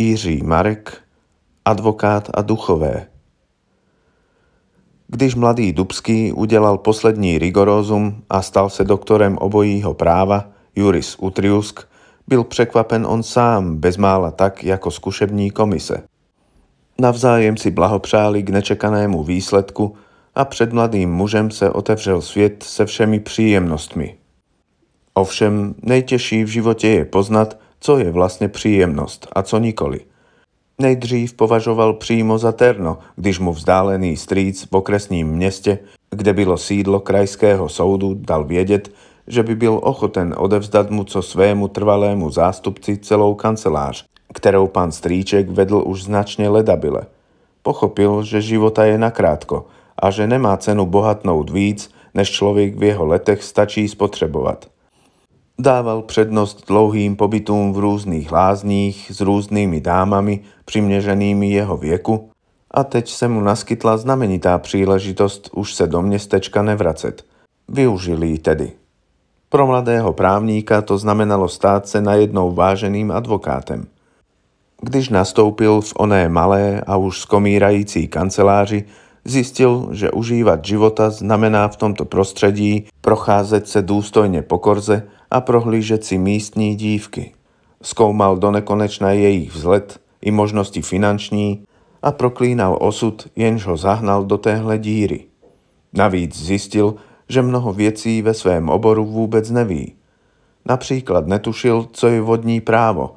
Jiří Marek, advokát a duchové. Když mladý Dubský udělal poslední rigorózum a stal se doktorem obojího práva, Juris Utriusk, byl překvapen on sám, bezmála tak jako zkušební komise. Navzájem si blahopřáli k nečekanému výsledku a před mladým mužem se otevřel svět se všemi příjemnostmi. Ovšem nejtěžší v životě je poznat, co je vlastně příjemnost a co nikoli. Nejdřív považoval přímo za terno, když mu vzdálený strýc v okresním městě, kde bylo sídlo krajského soudu, dal vědět, že by byl ochoten odevzdat mu co svému trvalému zástupci celou kancelář, kterou pan Strýček vedl už značně ledabile. Pochopil, že života je nakrátko a že nemá cenu bohatnout víc, než člověk v jeho letech stačí spotřebovat. Dával přednost dlouhým pobytům v různých lázních s různými dámami přiměřenými jeho věku a teď se mu naskytla znamenitá příležitost už se do městečka nevracet. Využili ji tedy. Pro mladého právníka to znamenalo stát se najednou váženým advokátem. Když nastoupil v oné malé a už skomírající kanceláři, zjistil, že užívat života znamená v tomto prostředí procházet se důstojně po korze a prohlížet si místní dívky. Zkoumal do nekonečna jejich vzhled i možnosti finanční a proklínal osud, jenž ho zahnal do téhle díry. Navíc zjistil, že mnoho věcí ve svém oboru vůbec neví. Například netušil, co je vodní právo,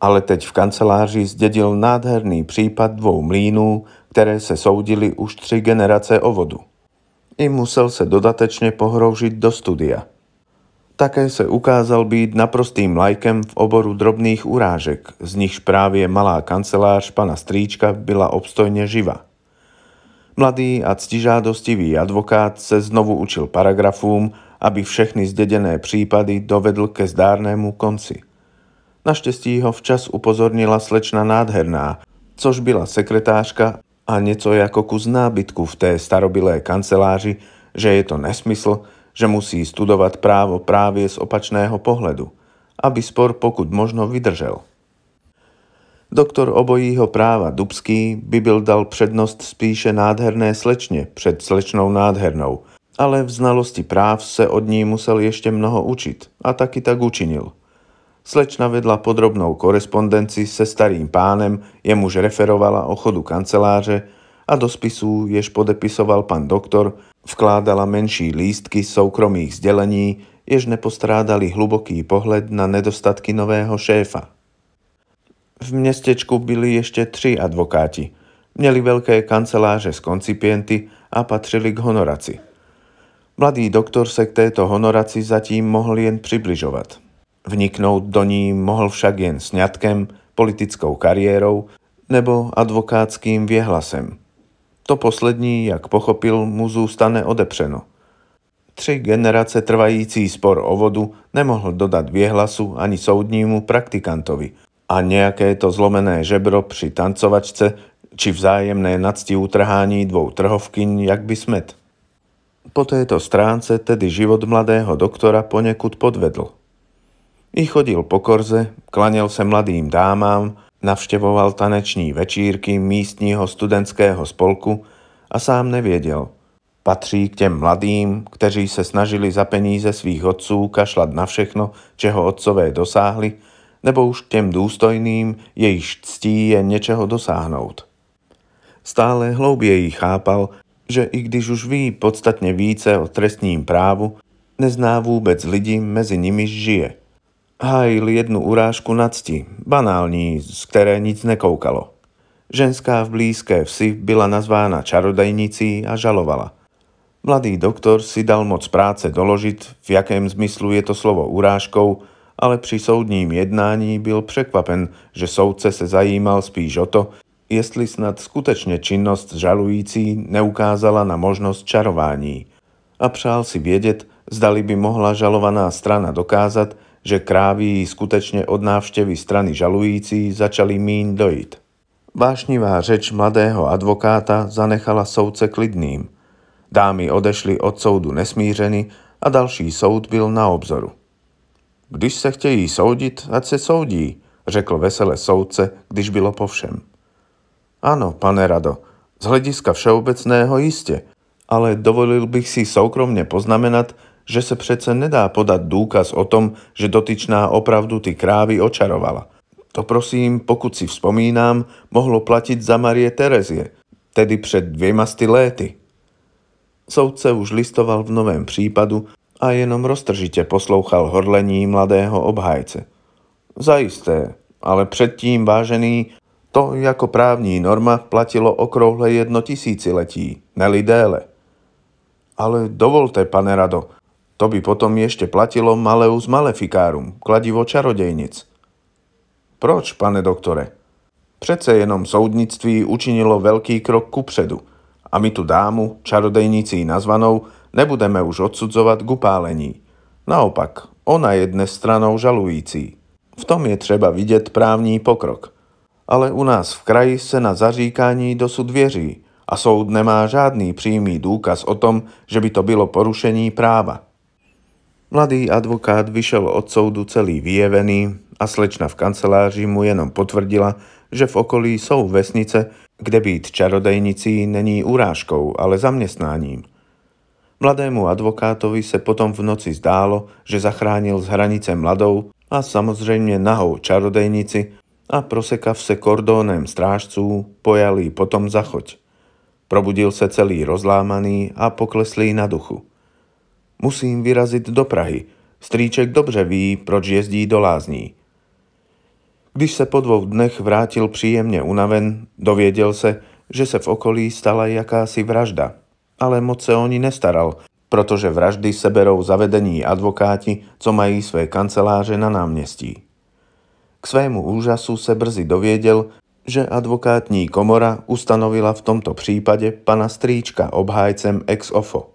ale teď v kanceláři zdědil nádherný případ dvou mlínů, které se soudili už tři generace o vodu. I musel se dodatečně pohroužit do studia – také se ukázal být naprostým lajkem v oboru drobných urážek, z nichž právě malá kancelář pana Strýčka byla obstojně živa. Mladý a ctižádostivý advokát se znovu učil paragrafům, aby všechny zděděné případy dovedl ke zdárnému konci. Naštěstí ho včas upozornila slečna nádherná, což byla sekretářka a něco jako kus nábytku v té starobilé kanceláři, že je to nesmysl, že musí studovať právo právě z opačného pohledu, aby spor pokud možno vydržel. Doktor obojího práva Dubský by byl dal přednost spíše nádherné slečně před slečnou nádhernou, ale v znalosti práv se od ní musel ještě mnoho učit a taky tak učinil. Slečna vedla podrobnou korespondenci se starým pánem, jemuž referovala o chodu kanceláře a do spisů, jež podepisoval pan doktor, Vkládala menší lístky soukromých sdělení, jež nepostrádali hluboký pohled na nedostatky nového šéfa. V městečku byli ještě tři advokáti. Měli velké kanceláře s koncipienty a patřili k honoraci. Mladý doktor se k této honoraci zatím mohl jen přibližovat. Vniknout do ní mohl však jen sňatkem, politickou kariérou nebo advokátským věhlasem – to poslední, jak pochopil, mu zůstane odepřeno. Tři generace trvající spor o vodu nemohl dodat věhlasu ani soudnímu praktikantovi a nějaké to zlomené žebro při tancovačce či vzájemné nadsti utrhání dvou trhovkyň, jak by smet. Po této stránce tedy život mladého doktora poněkud podvedl. I chodil po korze, klaněl se mladým dámám Navštěvoval taneční večírky místního studentského spolku a sám nevěděl. Patří k těm mladým, kteří se snažili za peníze svých otců kašlat na všechno, čeho otcové dosáhli, nebo už k těm důstojným, jejichž ctí je něčeho dosáhnout. Stále hlouběji chápal, že i když už ví podstatně více o trestním právu, nezná vůbec lidi, mezi nimi žije – hájil jednu urážku na cti, banální, z které nic nekoukalo. Ženská v blízké vsi byla nazvána čarodejnicí a žalovala. Mladý doktor si dal moc práce doložit, v jakém zmyslu je to slovo urážkou, ale při soudním jednání byl překvapen, že soudce se zajímal spíš o to, jestli snad skutečně činnost žalující neukázala na možnost čarování. A přál si vědět, zdali by mohla žalovaná strana dokázat, že krávy skutečně od návštěvy strany žalující začaly míň dojít. Vášnivá řeč mladého advokáta zanechala soudce klidným. Dámy odešly od soudu nesmířeny a další soud byl na obzoru. Když se chtějí soudit, ať se soudí, řekl vesele soudce, když bylo po všem. Áno, pane Rado, z hlediska všeobecného iste, ale dovolil bych si soukromne poznamenat, že se přece nedá podat důkaz o tom, že dotyčná opravdu ty krávy očarovala. To prosím, pokud si vzpomínám, mohlo platiť za Marie Terezie, tedy před dvěma sty léty. Soudce už listoval v novém případu a jenom roztržitě poslouchal horlení mladého obhájce. Zajisté, ale předtím, vážený, to jako právní norma platilo okrouhle jedno tisíciletí, neli déle. Ale dovolte, pane Rado, to by potom ešte platilo Maleus Maleficarum, kladivo čarodejnic. Proč, pane doktore? Přece jenom soudnictví učinilo veľký krok kupředu a my tu dámu, čarodejnicí nazvanou, nebudeme už odsudzovať k upálení. Naopak, ona je dnes stranou žalující. V tom je třeba vidět právní pokrok. Ale u nás v kraji se na zaříkání dosud věří a soud nemá žádný přímý důkaz o tom, že by to bylo porušení práva. Mladý advokát vyšel od soudu celý vyjevený a slečna v kanceláři mu jenom potvrdila, že v okolí jsou vesnice, kde být čarodejnicí není urážkou, ale zaměstnáním. Mladému advokátovi se potom v noci zdálo, že zachránil z hranice mladou a samozřejmě nahou čarodejnici a prosekav se kordónem strážců pojali potom zachoď. Probudil se celý rozlámaný a pokleslý na duchu. Musím vyrazit do Prahy. Strýček dobře ví, proč jezdí do lázní. Když se po dvou dnech vrátil příjemně unaven, dověděl se, že se v okolí stala jakási vražda, ale moc se o ní nestaral, protože vraždy seberou zavedení advokáti, co mají své kanceláře na náměstí. K svému úžasu se brzy dověděl, že advokátní komora ustanovila v tomto případě pana Strýčka obhájcem ex ofo.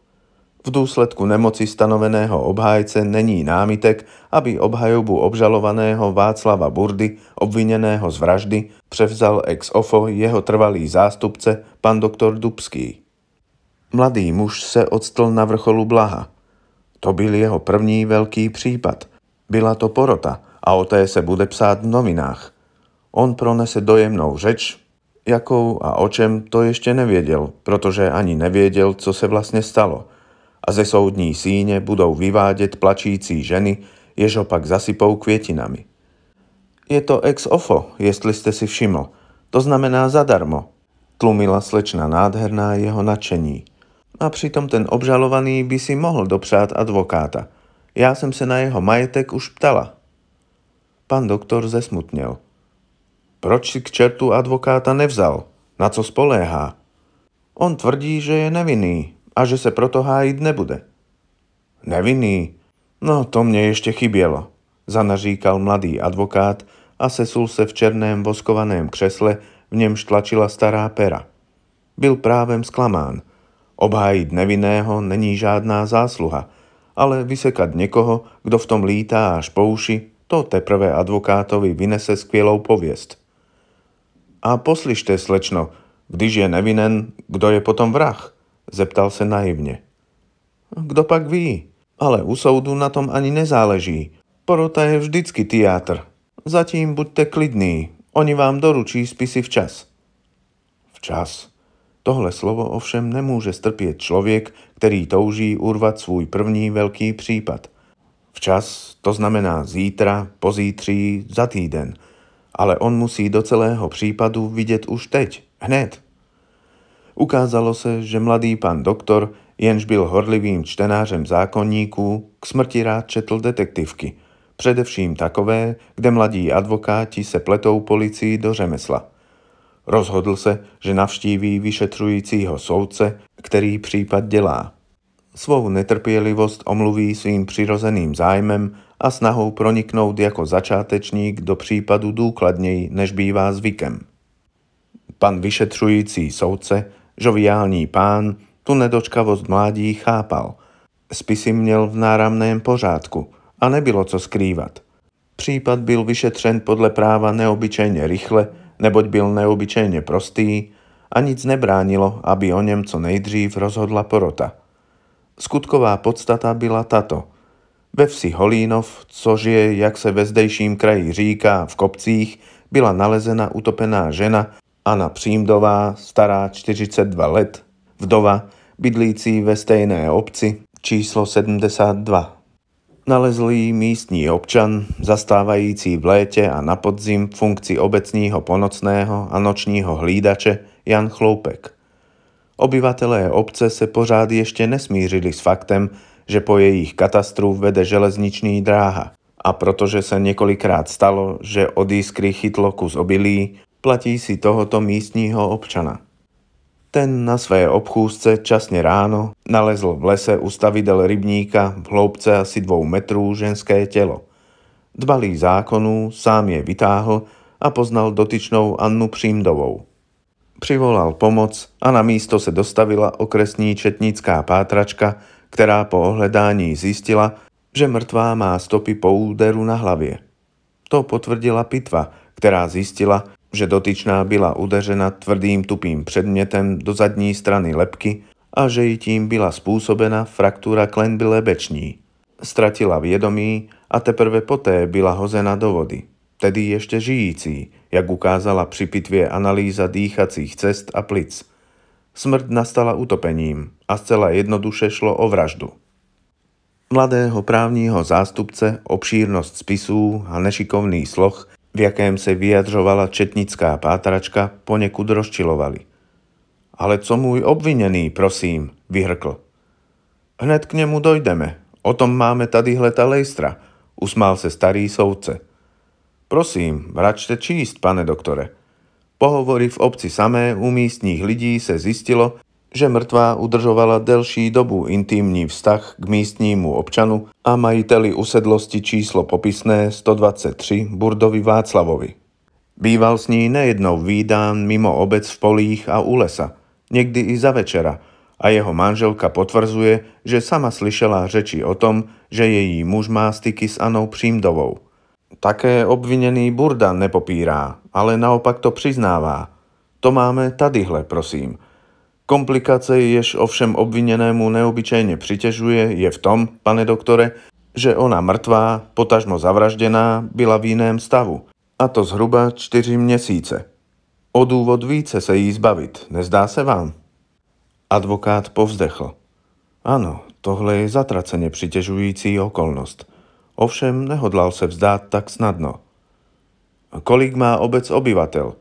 V dôsledku nemoci stanoveného obhájce není námitek, aby obhajobu obžalovaného Václava Burdy, obvineného z vraždy, převzal ex ofo jeho trvalý zástupce, pan doktor Dubský. Mladý muž se odstl na vrcholu blaha. To byl jeho první velký případ. Byla to porota a o té se bude psát v novinách. On pronese dojemnou řeč, jakou a o čem to ještě nevěděl, protože ani nevěděl, co se vlastně stalo – a ze soudní síne budou vyvádět plačící ženy, jež ho pak zasypou kvietinami. Je to ex ofo, jestli ste si všiml. To znamená zadarmo, tlumila slečna nádherná jeho nadšení. A přitom ten obžalovaný by si mohl dopřát advokáta. Já jsem se na jeho majetek už ptala. Pan doktor zesmutnil. Proč si k čertu advokáta nevzal? Na co spoléhá? On tvrdí, že je nevinný, a že se proto hájit nebude. Nevinný? No, to mne ešte chybielo, zanaříkal mladý advokát a sesul se v černém voskovaném křesle, v němž tlačila stará pera. Byl právem sklamán. Obhájiť nevinného není žádná zásluha, ale vysekať někoho, kdo v tom lítá až po uši, to teprve advokátovi vynese skvělou pověst. A poslyšte, slečno, když je nevinen, kdo je potom vrah? Zeptal se naivne. Kdo pak ví? Ale u soudu na tom ani nezáleží. Porota je vždycky teatr. Zatím buďte klidní. Oni vám doručí spisy včas. Včas. Tohle slovo ovšem nemůže strpieť člověk, který touží urvat svůj první velký případ. Včas to znamená zítra, pozítří, za týden. Ale on musí do celého případu vidět už teď, hned. Ukázalo se, že mladý pán doktor, jenž byl horlivým čtenářem zákonníků, k smrti rád četl detektivky, především takové, kde mladí advokáti se pletou policii do řemesla. Rozhodl se, že navštíví vyšetřujícího soudce, který případ dělá. Svou netrpělivost omluví svým přirozeným zájmem a snahou proniknout jako začátečník do případu důkladněji, než bývá zvykem. Pan vyšetřující soudce Žoviální pán tu nedočkavost mládí chápal. Spisy měl v náramném pořádku a nebylo co skrývat. Případ byl vyšetřen podle práva neobyčejně rychle, neboť byl neobyčejně prostý a nic nebránilo, aby o něm co nejdřív rozhodla porota. Skutková podstata byla tato. Ve vsi Holínov, což je, jak se ve zdejším kraji říká, v kopcích, byla nalezena utopená žena Anna Přímdová, stará 42 let, vdova, bydlící ve stejné obci, číslo 72. Nalezl místní občan, zastávající v létě a na podzim funkci obecního ponocného a nočního hlídače Jan Chloupek. Obyvatelé obce se pořád ještě nesmířili s faktem, že po jejich katastru vede železniční dráha. A protože se několikrát stalo, že od jiskry chytlo kus obilí, platí si tohoto místního občana. Ten na své obchůzce časně ráno nalezl v lese u stavidel rybníka v hloubce asi dvou metrů ženské tělo. Dbalý zákonů sám je vytáhl a poznal dotyčnou Annu Přímdovou. Přivolal pomoc a na místo se dostavila okresní četnická pátračka, která po ohledání zjistila, že mrtvá má stopy po úderu na hlavě. To potvrdila pitva, která zjistila, že dotyčná byla udeřena tvrdým tupým předmětem do zadní strany lepky a že jí tím byla způsobena fraktura klenby lebeční. Stratila vědomí a teprve poté byla hozena do vody, tedy ještě žijící, jak ukázala při pitvě analýza dýchacích cest a plic. Smrt nastala utopením a zcela jednoduše šlo o vraždu. Mladého právního zástupce, obšírnost spisů a nešikovný sloh v jakém se vyjadřovala četnická pátračka, poněkud rozčilovali. Ale co můj obviněný, prosím, vyhrkl. Hned k němu dojdeme, o tom máme tady hleta lejstra, usmál se starý soudce. Prosím, vračte číst, pane doktore. Pohovory v obci samé u místních lidí se zjistilo, že mrtvá udržovala delší dobu intimní vztah k místnímu občanu a majiteli usedlosti číslo popisné 123 Burdovi Václavovi. Býval s ní nejednou výdán mimo obec v polích a u lesa, někdy i za večera, a jeho manželka potvrzuje, že sama slyšela řeči o tom, že její muž má styky s Anou Přímdovou. Také obvinený Burda nepopírá, ale naopak to přiznává. To máme tadyhle, prosím – Komplikace, jež ovšem obvinenému neobyčejne přitěžuje, je v tom, pane doktore, že ona mrtvá, potažmo zavraždená, byla v jiném stavu. A to zhruba čtyři měsíce. O důvod více se jí zbavit, nezdá se vám? Advokát povzdechl. Ano, tohle je zatraceně přitěžující okolnost. Ovšem nehodlal se vzdát tak snadno. Kolik má obec obyvatel?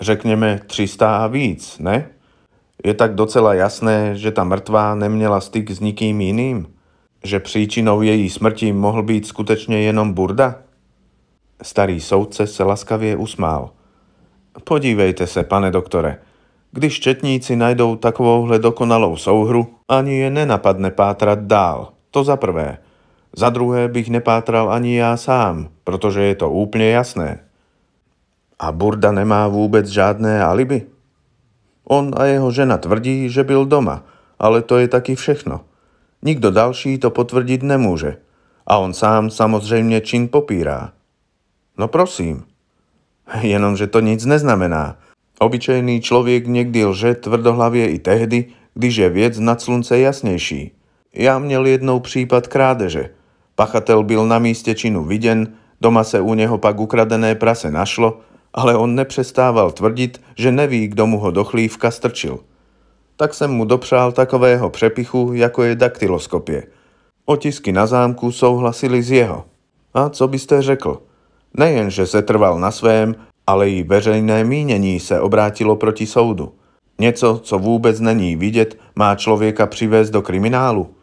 Řekněme 300 a víc, ne? Je tak docela jasné, že ta mrtvá neměla styk s nikým jiným? Že příčinou její smrti mohl být skutečně jenom Burda? Starý soudce se laskavě usmál. Podívejte se, pane doktore, když četníci najdou takovouhle dokonalou souhru, ani je nenapadne pátrat dál. To za prvé. Za druhé bych nepátral ani já sám, protože je to úplně jasné. A Burda nemá vůbec žádné alibi? On a jeho žena tvrdí, že byl doma, ale to je taky všechno. Nikdo další to potvrdit nemůže. A on sám samozřejmě čin popírá. No prosím. Jenomže to nic neznamená. Obyčejný člověk někdy lže tvrdohlavě i tehdy, když je věc nad slunce jasnější. Já měl jednou případ krádeže. Pachatel byl na místě činu viděn, doma se u něho pak ukradené prase našlo ale on nepřestával tvrdit, že neví, kdo mu ho do chlívka strčil. Tak jsem mu dopřál takového přepichu, jako je daktyloskopie. Otisky na zámku souhlasili z jeho. A co byste řekl? Nejen, že se trval na svém, ale i veřejné mínění se obrátilo proti soudu. Něco, co vůbec není vidět, má člověka přivést do kriminálu.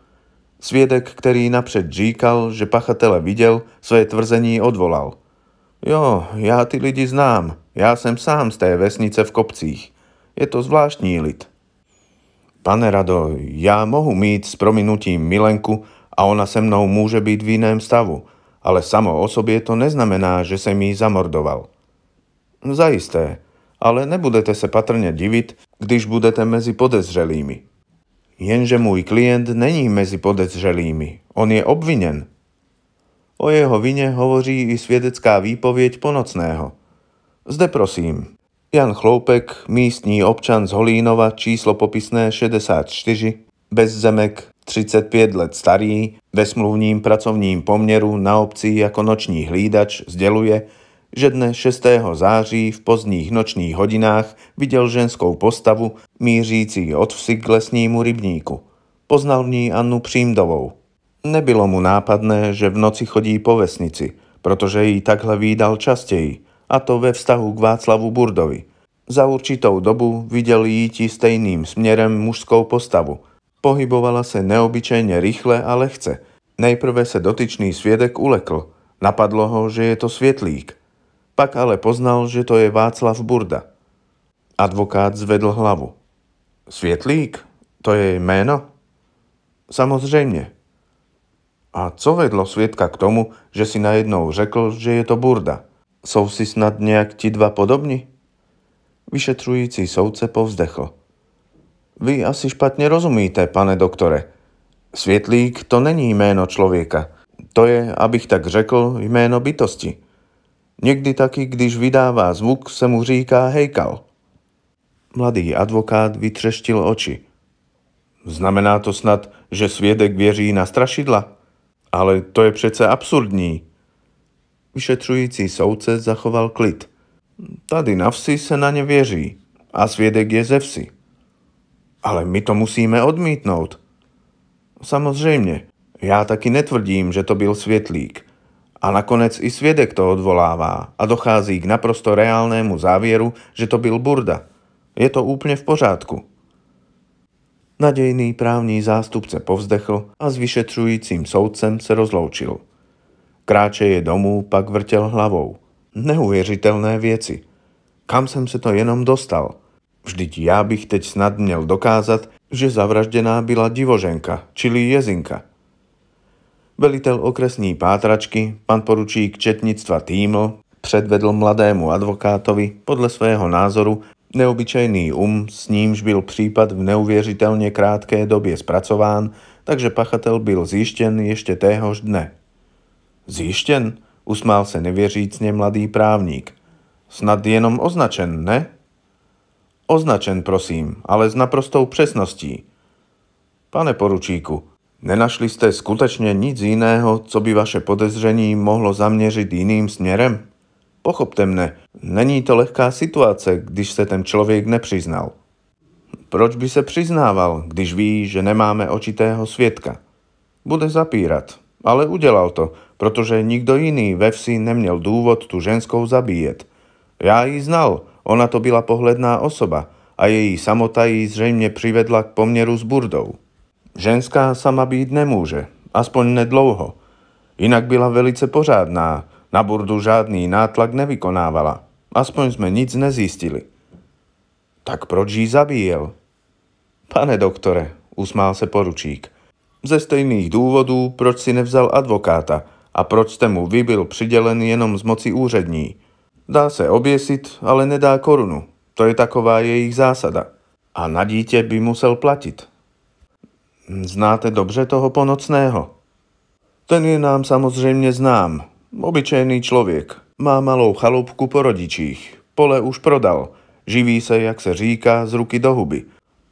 Svědek, který napřed říkal, že pachatele viděl, své tvrzení odvolal. Jo, já ty lidi znám. Já jsem sám z té vesnice v kopcích. Je to zvláštní lid. Pane Rado, já mohu mít s prominutím milenku a ona se mnou může být v jiném stavu, ale samo o sobě to neznamená, že jsem jí zamordoval. Zajisté, ale nebudete se patrně divit, když budete mezi podezřelými. Jenže můj klient není mezi podezřelými. On je obviněn. O jeho vině hovoří i svědecká výpověď ponocného. Zde prosím. Jan Chloupek, místní občan z Holínova, číslo popisné 64, bez zemek, 35 let starý, ve smluvním pracovním poměru na obci jako noční hlídač sděluje, že dne 6. září v pozdních nočných hodinách viděl ženskou postavu mířící od vsi k lesnímu rybníku. Poznal v ní Annu Přímdovou. Nebylo mu nápadné, že v noci chodí po vesnici, protože ji takhle výdal častěji, a to ve vztahu k Václavu Burdovi. Za určitou dobu viděl jíti stejným směrem mužskou postavu. Pohybovala se neobyčejně rychle a lehce. Nejprve se dotyčný svědek ulekl. Napadlo ho, že je to světlík. Pak ale poznal, že to je Václav Burda. Advokát zvedl hlavu. Světlík? To je jméno? Samozřejmě. A co vedlo svědka k tomu, že si najednou řekl, že je to Burda? Jsou si snad nějak ti dva podobní? Vyšetřující soudce povzdechl. Vy asi špatně rozumíte, pane doktore. Světlík to není jméno člověka. To je, abych tak řekl, jméno bytosti. Někdy taky, když vydává zvuk, se mu říká hejkal. Mladý advokát vytřeštil oči. Znamená to snad, že svědek věří na strašidla? Ale to je přece absurdní. Vyšetřující soudce zachoval klid. Tady na vsi se na ně věří a svědek je ze vsi. Ale my to musíme odmítnout. Samozřejmě, já taky netvrdím, že to byl světlík. A nakonec i svědek to odvolává a dochází k naprosto reálnému závěru, že to byl Burda. Je to úplně v pořádku. Nadějný právní zástupce povzdechl a s vyšetřujícím soudcem se rozloučil. Kráčeje domů pak vrtěl hlavou. Neuvěřitelné věci. Kam jsem se to jenom dostal? Vždyť já bych teď snad měl dokázat, že zavražděná byla divoženka, čili jezinka. Velitel okresní pátračky, pan poručík četnictva Týml, předvedl mladému advokátovi podle svého názoru neobyčejný um, s nímž byl případ v neuvěřitelně krátké době zpracován, takže pachatel byl zjištěn ještě téhož dne. Zjištěn? Usmál se nevěřícně mladý právník. Snad jenom označen, ne? Označen, prosím, ale s naprostou přesností. Pane poručíku, nenašli jste skutečně nic jiného, co by vaše podezření mohlo zaměřit jiným směrem? Pochopte mne, není to lehká situace, když se ten člověk nepřiznal. Proč by se přiznával, když ví, že nemáme očitého svědka? Bude zapírat, ale udělal to, protože nikdo jiný ve vsi neměl důvod tu ženskou zabíjet. Já ji znal, ona to byla pohledná osoba a její samota ji zřejmě přivedla k poměru s burdou. Ženská sama být nemůže, aspoň nedlouho. Jinak byla velice pořádná, na burdu žádný nátlak nevykonávala. Aspoň jsme nic nezjistili. Tak proč ji zabíjel? Pane doktore, usmál se poručík. Ze stejných důvodů, proč si nevzal advokáta a proč jste mu vy byl přidělen jenom z moci úřední. Dá se oběsit, ale nedá korunu. To je taková jejich zásada. A na dítě by musel platit. Znáte dobře toho ponocného? Ten je nám samozřejmě znám. Obyčejný člověk. Má malou chalupku po rodičích. Pole už prodal. Živí se, jak se říká, z ruky do huby.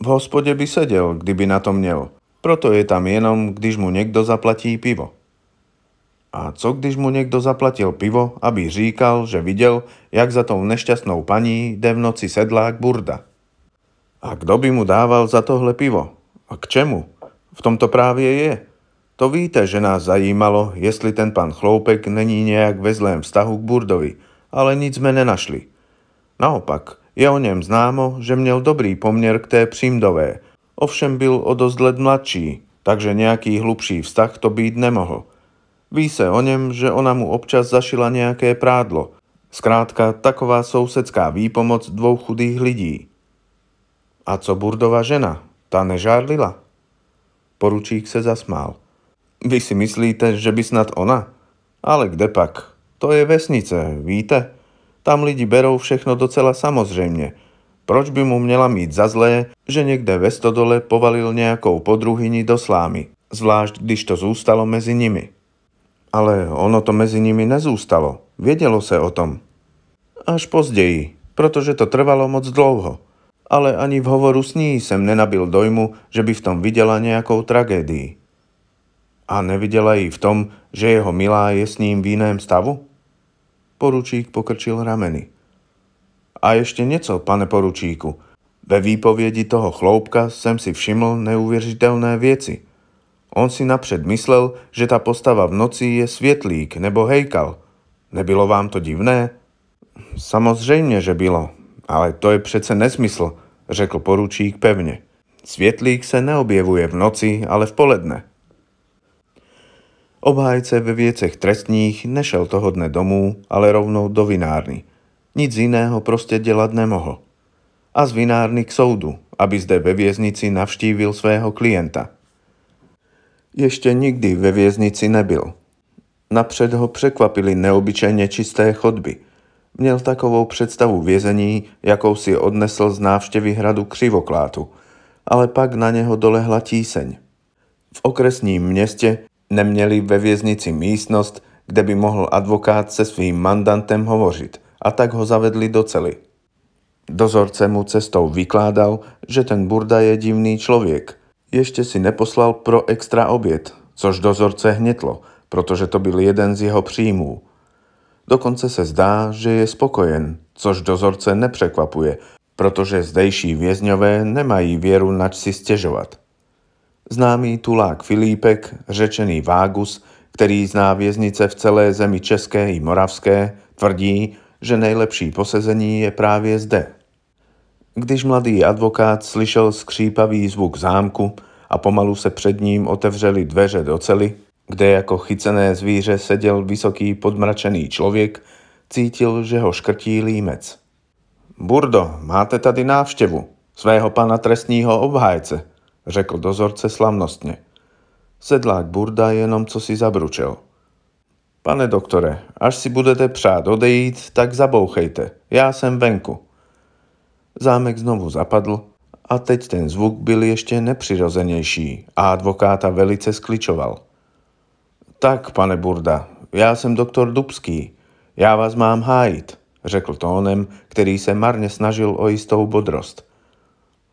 V hospodě by seděl, kdyby na to měl. Proto je tam jenom, když mu někdo zaplatí pivo. A co když mu někdo zaplatil pivo, aby říkal, že viděl, jak za tou nešťastnou paní jde v noci sedlák Burda? A kdo by mu dával za tohle pivo? A k čemu? V tomto právě je. To víte, že nás zajímalo, jestli ten pan Chloupek není nějak ve zlém vztahu k Burdovi, ale nic jsme nenašli. Naopak, je o něm známo, že měl dobrý poměr k té Přímdové. Ovšem byl o dost let mladší, takže nějaký hlubší vztah to být nemohl. Ví se o něm, že ona mu občas zašila nějaké prádlo. Zkrátka taková sousedská výpomoc dvou chudých lidí. A co Burdova žena? Ta nežárlila? Poručík se zasmál. Vy si myslíte, že by snad ona? Ale kde pak? To je vesnice, víte? Tam lidi berou všechno docela samozřejmě. Proč by mu měla mít za zlé, že někde ve stodole povalil nějakou podruhyni do slámy, zvlášť když to zůstalo mezi nimi. Ale ono to mezi nimi nezůstalo. Vědělo se o tom. Až později, protože to trvalo moc dlouho. ale ani v hovoru s ní jsem nenabil dojmu, že by v tom viděla nějakou tragédii. A neviděla ji v tom, že jeho milá je s ním v jiném stavu? Poručík pokrčil rameny. A ještě něco, pane poručíku. Ve výpovědi toho chloupka jsem si všiml neuvěřitelné věci. On si napřed myslel, že ta postava v noci je světlík nebo hejkal. Nebylo vám to divné? Samozřejmě, že bylo, ale to je přece nesmysl, řekl poručík pevně. Světlík se neobjevuje v noci, ale v poledne. Obhájce ve věcech trestních nešel toho dne domů, ale rovnou do vinárny. Nic jiného prostě dělat nemohl. A z vinárny k soudu, aby zde ve věznici navštívil svého klienta. Ještě nikdy ve věznici nebyl. Napřed ho překvapili neobyčejně čisté chodby – Měl takovou představu vězení, jakou si odnesl z návštěvy hradu Křivoklátu, ale pak na něho dolehla tíseň. V okresním městě neměli ve věznici místnost, kde by mohl advokát se svým mandantem hovořit a tak ho zavedli do cely. Dozorce mu cestou vykládal, že ten Burda je divný člověk. Ještě si neposlal pro extra oběd, což dozorce hnětlo, protože to byl jeden z jeho příjmů. Dokonce se zdá, že je spokojen, což dozorce nepřekvapuje, protože zdejší vězňové nemají věru nač si stěžovat. Známý tulák Filípek, řečený Vágus, který zná věznice v celé zemi české i moravské, tvrdí, že nejlepší posezení je právě zde. Když mladý advokát slyšel skřípavý zvuk zámku a pomalu se před ním otevřely dveře do cely, kde jako chycené zvíře seděl vysoký podmračený člověk, cítil, že ho škrtí límec. Burdo, máte tady návštěvu, svého pana trestního obhájce, řekl dozorce slavnostně. Sedlák Burda jenom co si zabručel. Pane doktore, až si budete přát odejít, tak zabouchejte, já jsem venku. Zámek znovu zapadl a teď ten zvuk byl ještě nepřirozenější a advokáta velice skličoval. Tak, pane Burda, já jsem doktor Dubský. Já vás mám hájit, řekl tónem, který se marně snažil o jistou bodrost.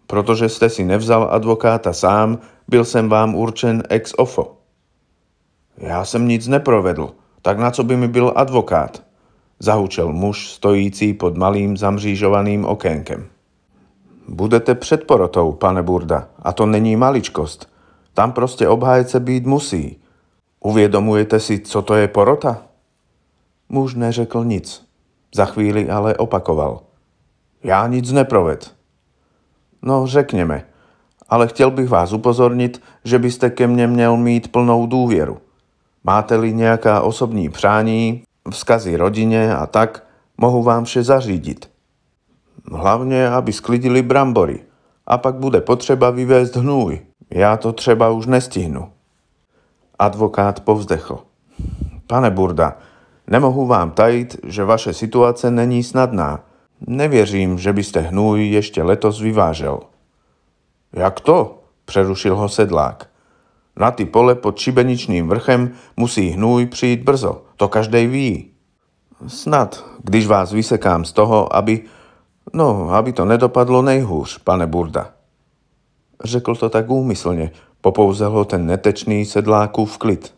Protože jste si nevzal advokáta sám, byl jsem vám určen ex ofo. Já jsem nic neprovedl, tak na co by mi byl advokát? Zahučel muž stojící pod malým zamřížovaným okénkem. Budete před porotou, pane Burda, a to není maličkost. Tam prostě obhájce být musí. Uvědomujete si, co to je porota? Muž neřekl nic. Za chvíli ale opakoval. Já nic neproved. No, řekněme. Ale chtěl bych vás upozornit, že byste ke mně měl mít plnou důvěru. Máte-li nějaká osobní přání, vzkazy rodině a tak, mohu vám vše zařídit. Hlavně, aby sklidili brambory. A pak bude potřeba vyvést hnůj. Já to třeba už nestihnu. Advokát povzdechl. Pane Burda, nemohu vám tajit, že vaše situace není snadná. Nevěřím, že byste hnůj ještě letos vyvážel. Jak to? Přerušil ho sedlák. Na ty pole pod šibeničným vrchem musí hnůj přijít brzo, to každý ví. Snad, když vás vysekám z toho, aby... No, aby to nedopadlo nejhůř, pane Burda. Řekl to tak úmyslně, Popouzel ho ten netečný sedlákův klid.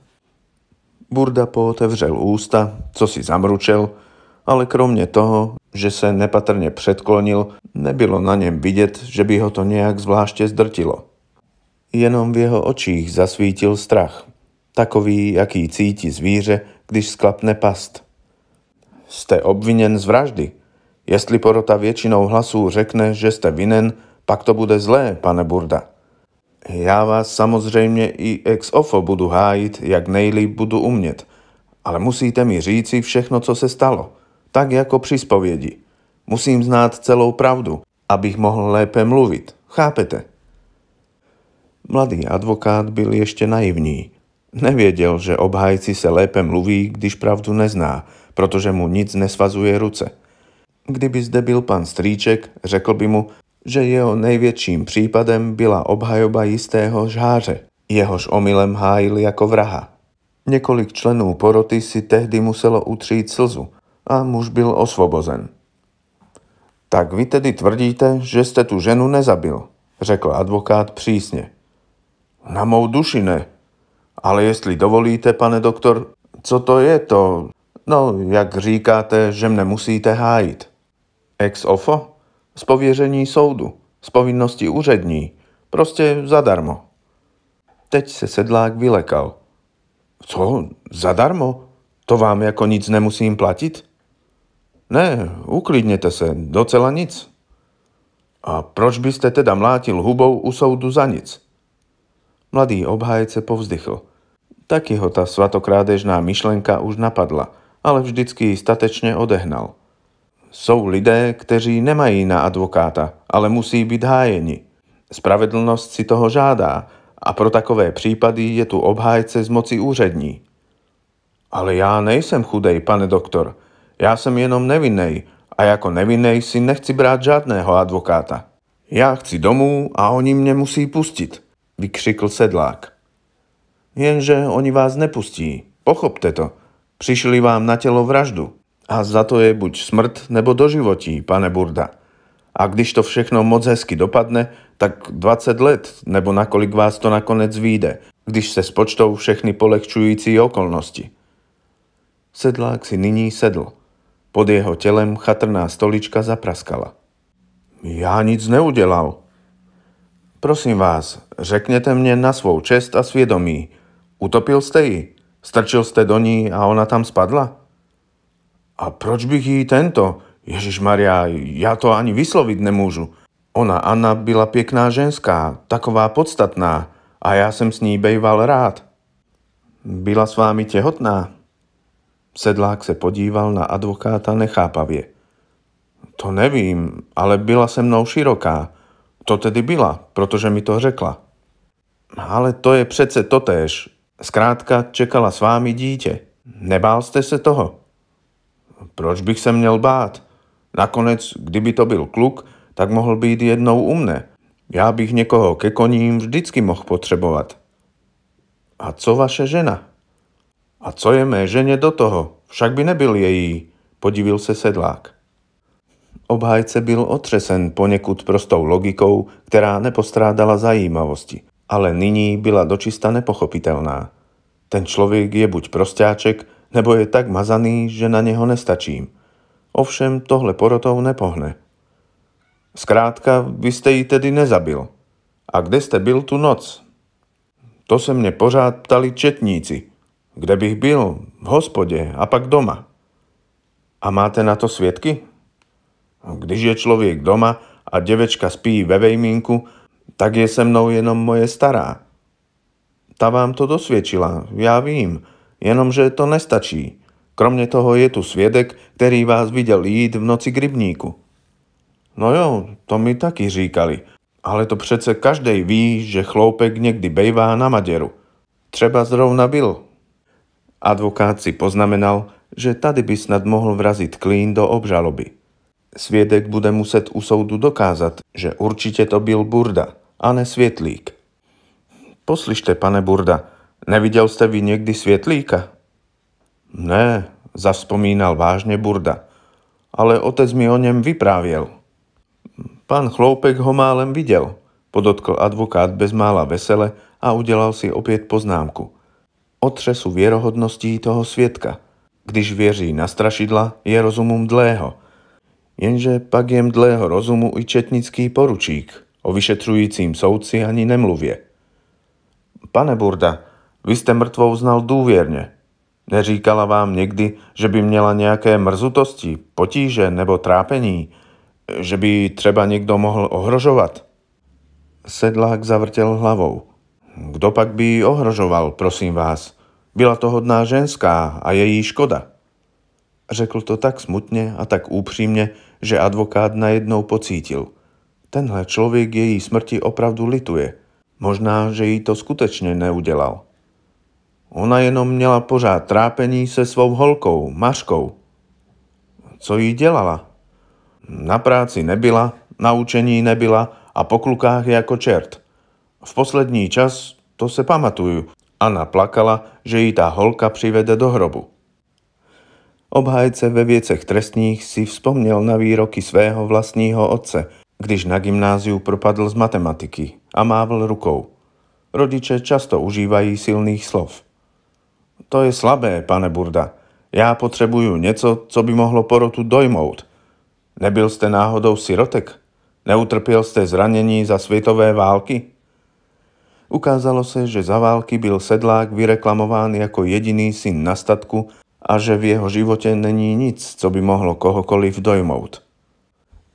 Burda pootevřel ústa, co si zamručel, ale kromě toho, že se nepatrně předklonil, nebylo na něm vidět, že by ho to nějak zvláště zdrtilo. Jenom v jeho očích zasvítil strach, takový, jaký cítí zvíře, když sklapne past. Jste obviněn z vraždy. Jestli porota většinou hlasů řekne, že jste vinen, pak to bude zlé, pane Burda. Já vás samozřejmě i ex ofo budu hájit, jak nejlíp budu umět, ale musíte mi říci všechno, co se stalo, tak jako při spovědi. Musím znát celou pravdu, abych mohl lépe mluvit. Chápete? Mladý advokát byl ještě naivní. Nevěděl, že obhájci se lépe mluví, když pravdu nezná, protože mu nic nesvazuje ruce. Kdyby zde byl pan Strýček, řekl by mu, že jeho největším případem byla obhajoba jistého žháře, jehož omylem hájil jako vraha. Několik členů poroty si tehdy muselo utřít slzu a muž byl osvobozen. Tak vy tedy tvrdíte, že ste tu ženu nezabil, řekl advokát přísne. Na mou duši ne. Ale jestli dovolíte, pane doktor, co to je to? No, jak říkáte, že mne musíte hájit. Ex ofo? Z pověření soudu, z povinnosti úřední, prostě zadarmo. Teď se sedlák vylekal. Co? Zadarmo? To vám jako nic nemusím platit? Ne, uklidněte se, docela nic. A proč byste teda mlátil hubou u soudu za nic? Mladý obhájce povzdychl. Taky ho ta svatokrádežná myšlenka už napadla, ale vždycky ji statečně odehnal. Jsou lidé, kteří nemají na advokáta, ale musí být hájeni. Spravedlnost si toho žádá a pro takové případy je tu obhájce z moci úřední. Ale já nejsem chudej, pane doktor. Já jsem jenom nevinnej a jako nevinnej si nechci brát žádného advokáta. Já chci domů a oni mě musí pustit, vykřikl sedlák. Jenže oni vás nepustí. Pochopte to. Přišli vám na tělo vraždu. A za to je buď smrt nebo doživotí, pane Burda. A když to všechno moc hezky dopadne, tak 20 let, nebo nakolik vás to nakonec vyjde, když se spočtou všechny polehčující okolnosti. Sedlák si nyní sedl. Pod jeho telem chatrná stolička zapraskala. Já nic neudělal. Prosím vás, řekněte mě na svou čest a svědomí. Utopil jste ji? Strčil jste do ní a ona tam spadla? A proč bych jí tento? Ježiš Maria, ja to ani vysloviť nemôžu. Ona, Anna, byla pěkná ženská, taková podstatná a já jsem s ní bejval rád. Byla s vámi těhotná? Sedlák se podíval na advokáta nechápavě. To nevím, ale byla se mnou široká. To tedy byla, protože mi to řekla. Ale to je přece totéž. Zkrátka čekala s vámi dítě. Nebál jste se toho? Proč bych se měl bát? Nakonec, kdyby to byl kluk, tak mohl být jednou u mne. Já bych někoho ke koním vždycky mohl potřebovat. A co vaše žena? A co je mé ženě do toho? Však by nebyl její, podivil se sedlák. Obhájce byl otřesen poněkud prostou logikou, která nepostrádala zajímavosti, ale nyní byla dočista nepochopitelná. Ten člověk je buď prostáček, nebo je tak mazaný, že na něho nestačím. Ovšem tohle porotou nepohne. Zkrátka, vy jste ji tedy nezabil. A kde jste byl tu noc? To se mě pořád ptali četníci. Kde bych byl? V hospodě a pak doma. A máte na to svědky? Když je člověk doma a děvečka spí ve vejmínku, tak je se mnou jenom moje stará. Ta vám to dosvědčila, já vím, jenomže to nestačí. Kromě toho je tu svědek, který vás viděl jít v noci k rybníku. No jo, to mi taky říkali. Ale to přece každý ví, že chloupek někdy bejvá na Maderu. Třeba zrovna byl. Advokát si poznamenal, že tady by snad mohl vrazit klín do obžaloby. Svědek bude muset u soudu dokázat, že určitě to byl Burda, a ne Světlík. Poslyšte, pane Burda, neviděl jste vy někdy Světlíka? Ne, zavzpomínal vážně Burda, ale otec mi o něm vyprávěl. Pán Chloupek ho málem viděl, podotkl advokát bezmála vesele a udělal si opět poznámku. Otřesu věrohodností toho svědka. Když věří na strašidla, je rozumum dlého. Jenže pak je dlého rozumu i četnický poručík. O vyšetřujícím soudci ani nemluvě. Pane Burda, vy jste mrtvou znal důvěrně. Neříkala vám někdy, že by měla nějaké mrzutosti, potíže nebo trápení, že by třeba někdo mohl ohrožovat? Sedlák zavrtěl hlavou. Kdo pak by ohrožoval, prosím vás? Byla to hodná ženská a její škoda. Řekl to tak smutně a tak úpřímně, že advokát najednou pocítil. Tenhle člověk její smrti opravdu lituje. Možná, že jí to skutečně neudělal. Ona jenom měla pořád trápení se svou holkou, Maškou. Co jí dělala? Na práci nebyla, na učení nebyla a po klukách jako čert. V poslední čas, to se pamatuju, Anna plakala, že jí ta holka přivede do hrobu. Obhájce ve věcech trestních si vzpomněl na výroky svého vlastního otce, když na gymnáziu propadl z matematiky a mávl rukou. Rodiče často užívají silných slov. To je slabé, pane Burda. Já potřebuju něco, co by mohlo porotu dojmout. Nebyl jste náhodou sirotek? Neutrpěl jste zranění za světové války? Ukázalo se, že za války byl sedlák vyreklamován jako jediný syn na statku a že v jeho životě není nic, co by mohlo kohokoliv dojmout.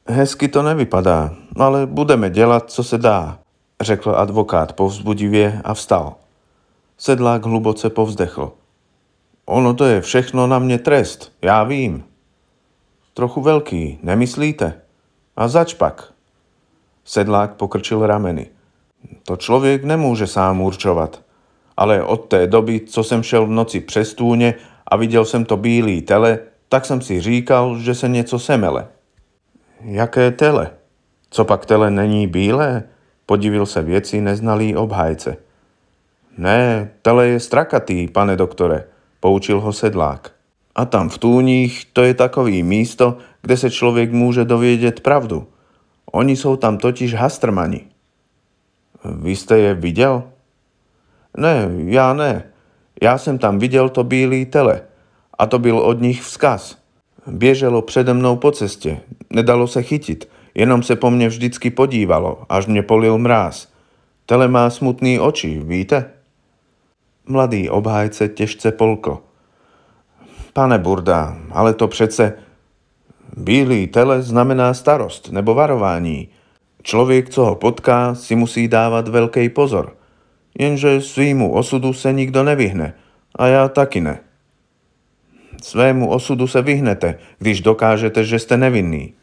Hezky to nevypadá, ale budeme dělat, co se dá, řekl advokát povzbudivě a vstal. Sedlák hluboce povzdechl. Ono to je všechno na mě trest, já vím. Trochu velký, nemyslíte? A zač pak? Sedlák pokrčil rameny. To člověk nemůže sám určovat. Ale od té doby, co jsem šel v noci přes tůně a viděl jsem to bílý tele, tak jsem si říkal, že se něco semele. Jaké tele? Co pak tele není bílé? Podivil se věci neznalý obhájce. Ne, tele je strakatý, pane doktore, poučil ho sedlák. A tam v túních to je takový místo, kde se člověk může dovědět pravdu. Oni jsou tam totiž hastrmani. Vy jste je viděl? Ne, já ne. Já jsem tam viděl to bílý tele. A to byl od nich vzkaz. Běželo přede mnou po cestě. Nedalo se chytit. Jenom se po mně vždycky podívalo, až mě polil mráz. Tele má smutný oči, víte? Mladý obhájce těžce polko. Pane Burda, ale to přece... Bílý tele znamená starost nebo varování. Člověk, co ho potká, si musí dávat velký pozor. Jenže svýmu osudu se nikdo nevyhne. A já taky ne. Svému osudu se vyhnete, když dokážete, že jste nevinný.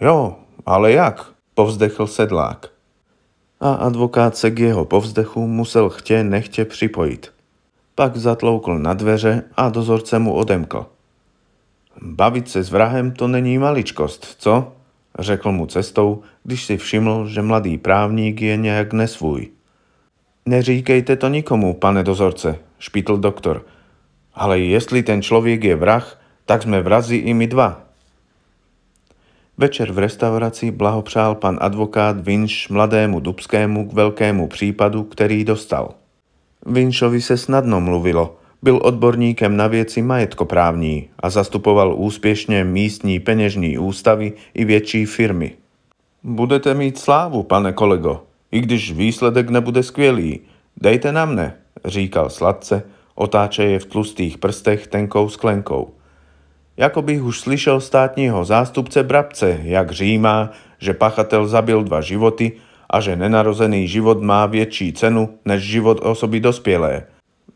Jo, ale jak? Povzdechl sedlák. A advokát se k jeho povzdechu musel chtě nechtě připojit. Pak zatloukl na dveře a dozorce mu odemkl. Bavit se s vrahem to není maličkost, co? Řekl mu cestou, když si všiml, že mladý právník je nějak nesvůj. Neříkejte to nikomu, pane dozorce, špítl doktor. Ale jestli ten člověk je vrah, tak jsme vrazi i my dva. Večer v restauraci blahopřál pan advokát Vinš mladému Dubskému k velkému případu, který dostal. Vinšovi se snadno mluvilo, byl odborníkem na věci majetkoprávní a zastupoval úspěšně místní peněžní ústavy i větší firmy. Budete mít slávu, pane kolego, i když výsledek nebude skvělý. Dejte na mne, říkal sladce, otáčeje v tlustých prstech tenkou sklenkou. Jako bych už slyšel státního zástupce Brabce, jak římá, že pachatel zabil dva životy a že nenarozený život má větší cenu než život osoby dospělé.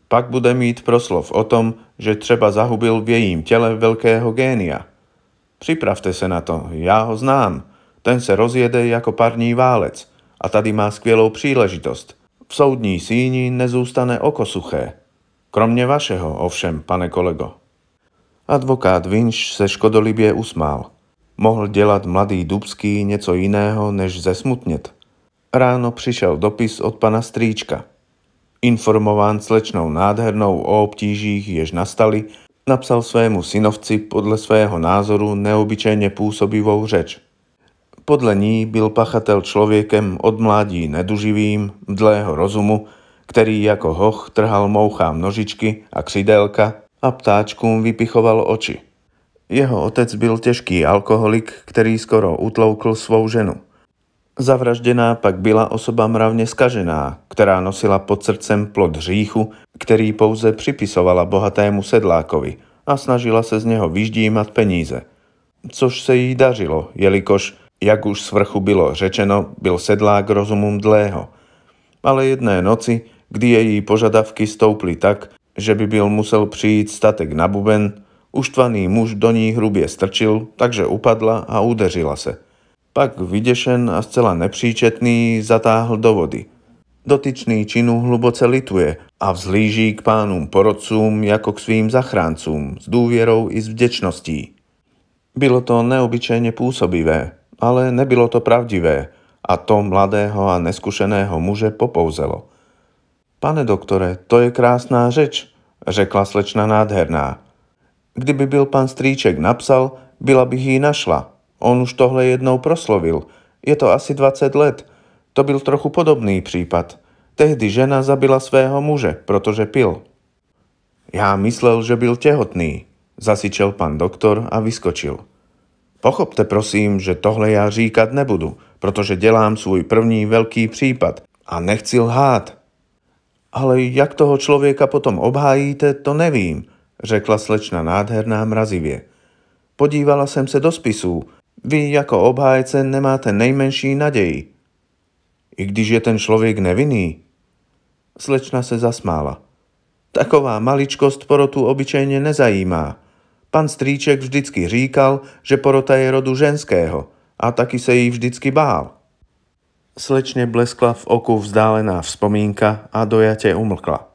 Pak bude mít proslov o tom, že třeba zahubil v jejím těle velkého génia. Připravte se na to, já ho znám. Ten se rozjede jako parní válec a tady má skvělou příležitost. V soudní síni nezůstane oko suché. Kromě vašeho, ovšem, pane kolego. Advokát Vinš se škodolibě usmál. Mohl dělat mladý Dubský něco jiného, než zesmutnět. Ráno přišel dopis od pana Strýčka. Informován slečnou nádhernou o obtížích, jež nastali, napsal svému synovci podle svého názoru neobyčejně působivou řeč. Podle ní byl pachatel člověkem od mládí neduživým, dlého rozumu, který jako hoch trhal mouchám nožičky a křidélka a ptáčkům vypichoval oči. Jeho otec byl těžký alkoholik, který skoro utloukl svou ženu. Zavražděná pak byla osoba mravně skažená, která nosila pod srdcem plod hříchu, který pouze připisovala bohatému sedlákovi a snažila se z něho vyždímat peníze. Což se jí dařilo, jelikož, jak už z vrchu bylo řečeno, byl sedlák rozumum dlého. Ale jedné noci, kdy její požadavky stouply tak, že by byl musel přijít statek na buben, uštvaný muž do ní hrubě strčil, takže upadla a udeřila se – pak vyděšen a zcela nepříčetný zatáhl do vody. Dotyčný činu hluboce lituje a vzlíží k pánům porodcům jako k svým zachráncům s důvěrou i s vděčností. Bylo to neobyčejně působivé, ale nebylo to pravdivé a to mladého a neskušeného muže popouzelo. Pane doktore, to je krásná řeč, řekla slečna nádherná. Kdyby byl pan Strýček napsal, byla bych ji našla. On už tohle jednou proslovil. Je to asi 20 let. To byl trochu podobný případ. Tehdy žena zabila svého muže, protože pil. Já myslel, že byl těhotný, zasyčel pan doktor a vyskočil. Pochopte prosím, že tohle já říkat nebudu, protože dělám svůj první velký případ a nechci lhát. Ale jak toho člověka potom obhájíte, to nevím, řekla slečna nádherná mrazivě. Podívala jsem se do spisů. Vy jako obhájce nemáte nejmenší naději. I když je ten člověk nevinný. Slečna se zasmála. Taková maličkost porotu obyčejně nezajímá. Pan Strýček vždycky říkal, že porota je rodu ženského a taky se jí vždycky bál. Slečne bleskla v oku vzdálená vzpomínka a dojate umlkla.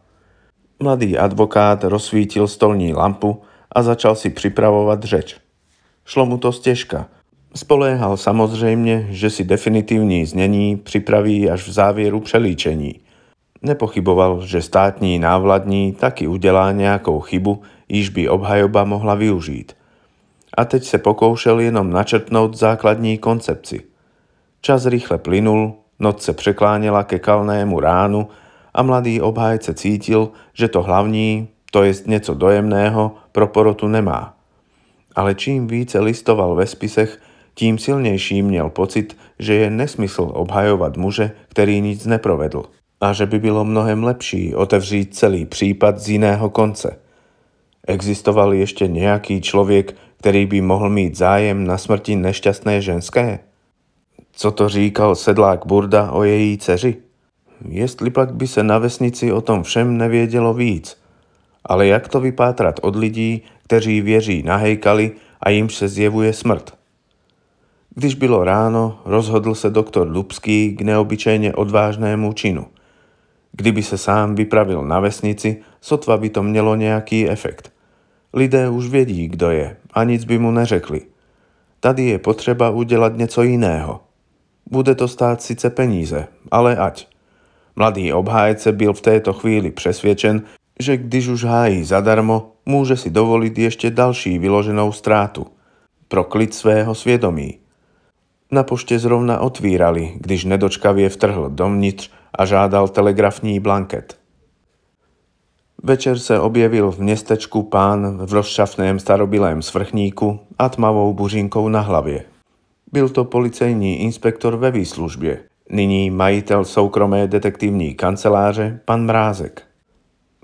Mladý advokát rozsvítil stolní lampu a začal si připravovať řeč. Šlo mu to stežka. Spoléhal samozrejme, že si definitívní znení připraví až v závieru přelíčení. Nepochyboval, že státní návladní taky udělá nejakou chybu, již by obhajoba mohla využít. A teď se pokoušel jenom načrtnout základní koncepci – Čas rýchle plynul, noc se překláněla ke kalnému ránu a mladý obhájce cítil, že to hlavní, to jest něco dojemného, pro porotu nemá. Ale čím více listoval ve spisech, tím silnější měl pocit, že je nesmysl obhajovat muže, který nic neprovedl a že by bylo mnohem lepší otevřít celý případ z jiného konce. Existoval ještě nějaký člověk, který by mohl mít zájem na smrti nešťastné ženské? Co to říkal sedlák Burda o její dceři? Jestli pak by se na vesnici o tom všem nevědělo víc. Ale jak to vypátrat od lidí, kteří věří na hejkali a jim se zjevuje smrt? Když bylo ráno, rozhodl se doktor Lubský k neobyčejně odvážnému činu. Kdyby se sám vypravil na vesnici, sotva by to mělo nějaký efekt. Lidé už vědí, kdo je a nic by mu neřekli. Tady je potřeba udělat něco jiného. Bude to stát sice peníze, ale ať. Mladý obhájce byl v této chvíli přesvědčen, že když už hájí zadarmo, může si dovolit ještě další vyloženou ztrátu. Pro klid svého svědomí. Na poště zrovna otvírali, když nedočkavě vtrhl dovnitř a žádal telegrafní blanket. Večer se objevil v městečku pán v rozšafném starobilém svrchníku a tmavou buřinkou na hlavě. Byl to policejní inspektor ve výslužbě, nyní majitel soukromé detektivní kanceláře, pan Mrázek.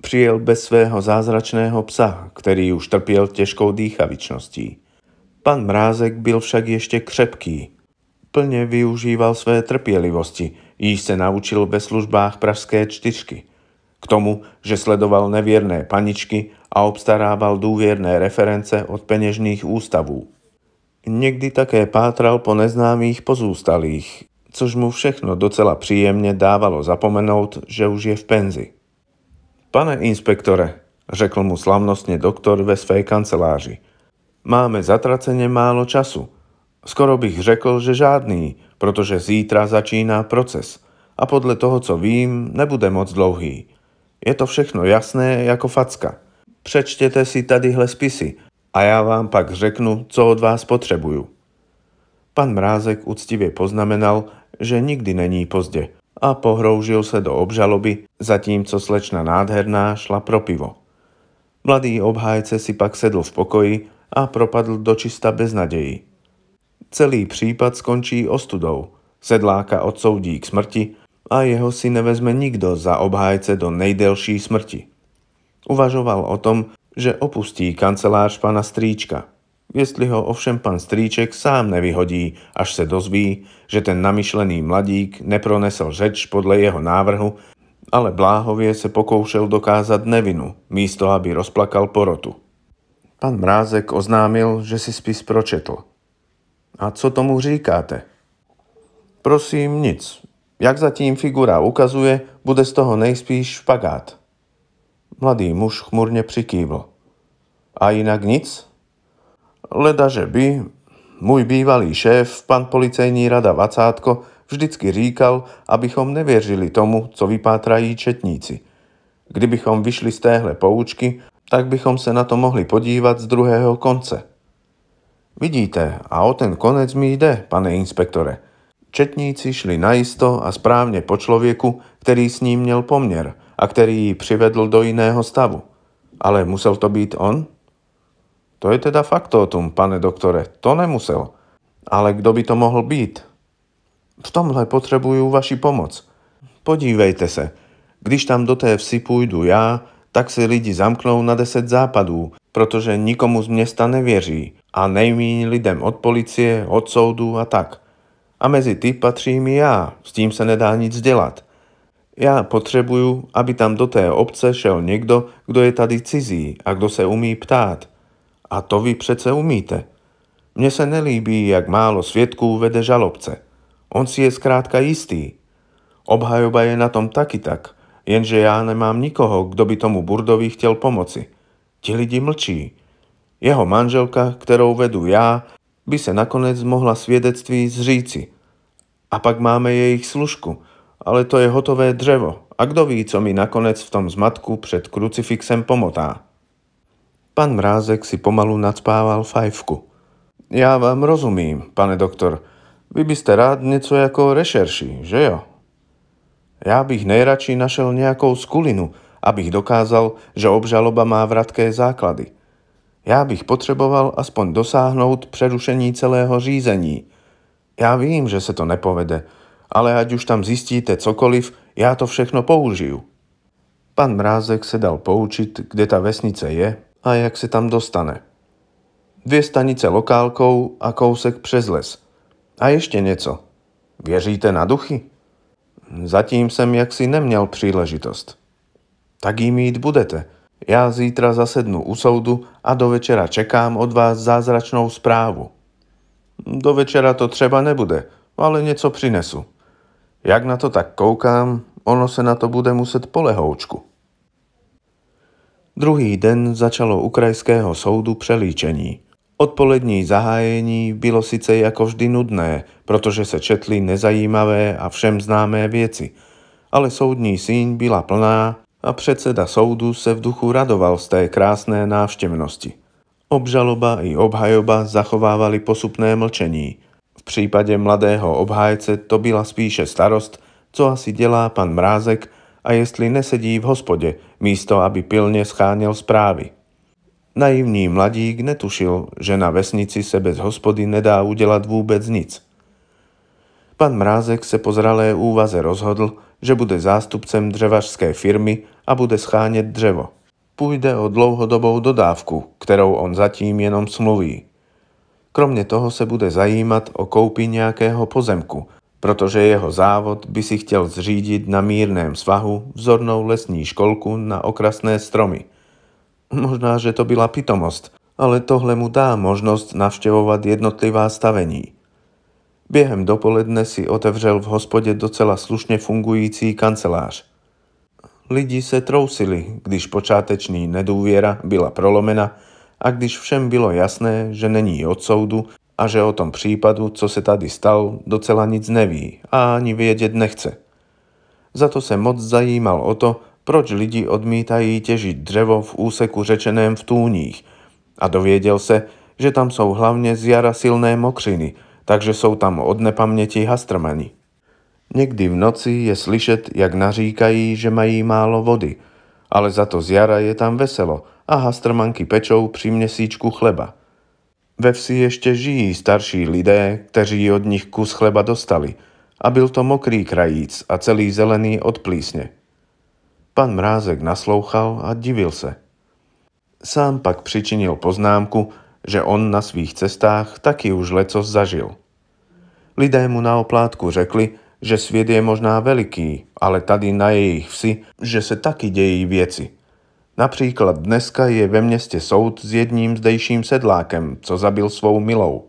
Přijel bez svého zázračného psa, který už trpěl těžkou dýchavičností. Pan Mrázek byl však ještě křepký. Plně využíval své trpělivosti, již se naučil ve službách pražské čtyřky. K tomu, že sledoval nevěrné paničky a obstarával důvěrné reference od peněžných ústavů. Někdy také pátral po neznámých pozůstalých, což mu všechno docela příjemně dávalo zapomenout, že už je v penzi. Pane inspektore, řekl mu slavnostně doktor ve své kanceláři, máme zatraceně málo času. Skoro bych řekl, že žádný, protože zítra začíná proces a podle toho, co vím, nebude moc dlouhý. Je to všechno jasné jako facka. Přečtěte si tadyhle spisy a já vám pak řeknu, co od vás potřebuju. Pan Mrázek úctivě poznamenal, že nikdy není pozdě a pohroužil se do obžaloby, zatímco slečna nádherná šla pro pivo. Mladý obhájce si pak sedl v pokoji a propadl do čista beznaději. Celý případ skončí ostudou. Sedláka odsoudí k smrti a jeho si nevezme nikdo za obhájce do nejdelší smrti. Uvažoval o tom, že opustí kancelář pana Strýčka. Jestli ho ovšem pan Strýček sám nevyhodí, až se dozví, že ten namyšlený mladík nepronesl řeč podle jeho návrhu, ale bláhově se pokoušel dokázat nevinu, místo aby rozplakal porotu. Pan Mrázek oznámil, že si spis pročetl. A co tomu říkáte? Prosím, nic. Jak zatím figura ukazuje, bude z toho nejspíš špagát. Mladý muž chmurně přikývl. A jinak nic? Ledaže by, můj bývalý šéf, pan policejní rada Vacátko, vždycky říkal, abychom nevěřili tomu, co vypátrají četníci. Kdybychom vyšli z téhle poučky, tak bychom se na to mohli podívat z druhého konce. Vidíte, a o ten konec mi jde, pane inspektore. Četníci šli najisto a správně po člověku, který s ním měl poměr a který ji přivedl do jiného stavu. Ale musel to být on? To je teda faktotum, pane doktore, to nemusel. Ale kdo by to mohl být? V tomhle potřebuju vaši pomoc. Podívejte se, když tam do té vsi půjdu já, tak si lidi zamknou na deset západů, protože nikomu z města nevěří a nejmíň lidem od policie, od soudu a tak. A mezi ty patřím i já, s tím se nedá nic dělat. Já potřebuju, aby tam do té obce šel někdo, kdo je tady cizí a kdo se umí ptát. A to vy přece umíte. Mně se nelíbí, jak málo svědků vede žalobce. On si je zkrátka jistý. Obhajoba je na tom taky tak, jenže já nemám nikoho, kdo by tomu Burdovi chtěl pomoci. Ti lidi mlčí. Jeho manželka, kterou vedu já, by se nakonec mohla svědectví zříci. A pak máme jejich služku, ale to je hotové dřevo a kdo ví, co mi nakonec v tom zmatku před krucifixem pomotá. Pan Mrázek si pomalu nadspával fajfku. Já vám rozumím, pane doktor. Vy byste rád něco jako rešerši, že jo? Já bych nejradši našel nějakou skulinu, abych dokázal, že obžaloba má vratké základy. Já bych potřeboval aspoň dosáhnout přerušení celého řízení. Já vím, že se to nepovede, ale ať už tam zjistíte cokoliv, já to všechno použiju. Pan Mrázek se dal poučit, kde ta vesnice je a jak se tam dostane. Dvě stanice lokálkou a kousek přes les. A ještě něco. Věříte na duchy? Zatím jsem jaksi neměl příležitost. Tak jí mít budete. Já zítra zasednu u soudu a do večera čekám od vás zázračnou zprávu. Do večera to třeba nebude, ale něco přinesu. Jak na to tak koukám, ono se na to bude muset polehoučku. Druhý den začalo u krajského soudu přelíčení. Odpolední zahájení bylo sice jako vždy nudné, protože se četly nezajímavé a všem známé věci, ale soudní síň byla plná a předseda soudu se v duchu radoval z té krásné návštěvnosti. Obžaloba i obhajoba zachovávali posupné mlčení. V případě mladého obhájce to byla spíše starost, co asi dělá pan Mrázek a jestli nesedí v hospodě, místo aby pilně scháněl zprávy. Naivní mladík netušil, že na vesnici se bez hospody nedá udělat vůbec nic. Pan Mrázek se po zralé úvaze rozhodl, že bude zástupcem dřevařské firmy a bude schánět dřevo. Půjde o dlouhodobou dodávku, kterou on zatím jenom smluví. Kromě toho se bude zajímat o koupi nějakého pozemku, protože jeho závod by si chtěl zřídit na mírném svahu vzornou lesní školku na okrasné stromy – Možná, že to byla pitomost, ale tohle mu dá možnost navštěvovat jednotlivá stavení. Během dopoledne si otevřel v hospodě docela slušně fungující kancelář. Lidi se trousili, když počáteční nedůvěra byla prolomena a když všem bylo jasné, že není od soudu a že o tom případu, co se tady stal, docela nic neví a ani vědět nechce. Za to se moc zajímal o to, proč lidi odmítají těžit dřevo v úseku řečeném v tůních a dověděl se, že tam jsou hlavně z jara silné mokřiny, takže jsou tam od nepaměti hastrmani. Někdy v noci je slyšet, jak naříkají, že mají málo vody, ale za to z jara je tam veselo a hastrmanky pečou při měsíčku chleba. Ve vsi ještě žijí starší lidé, kteří od nich kus chleba dostali a byl to mokrý krajíc a celý zelený od plísně. Pan Mrázek naslouchal a divil se. Sám pak přičinil poznámku, že on na svých cestách taky už lecos zažil. Lidé mu na oplátku řekli, že svět je možná veliký, ale tady na jejich vsi, že se taky dějí věci. Například dneska je ve městě soud s jedním zdejším sedlákem, co zabil svou milou.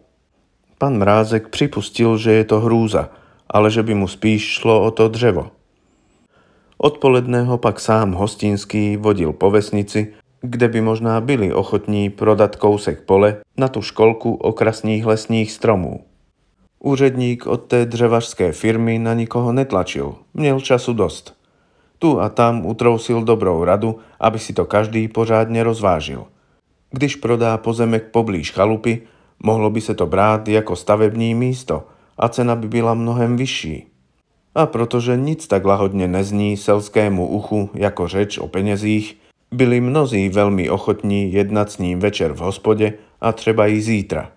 Pan Mrázek připustil, že je to hrůza, ale že by mu spíš šlo o to dřevo. Odpoledne ho pak sám Hostinský vodil po vesnici, kde by možná byli ochotní prodat kousek pole na tu školku okrasných lesních stromů. Úředník od té dřevařské firmy na nikoho netlačil, měl času dost. Tu a tam utrousil dobrou radu, aby si to každý pořádne rozvážil. Když prodá pozemek poblíž chalupy, mohlo by se to brát jako stavební místo a cena by byla mnohem vyšší. A protože nic tak lahodne nezní selskému uchu jako řeč o penězích, byli mnozí veľmi ochotní jednať s ním večer v hospode a třeba i zítra.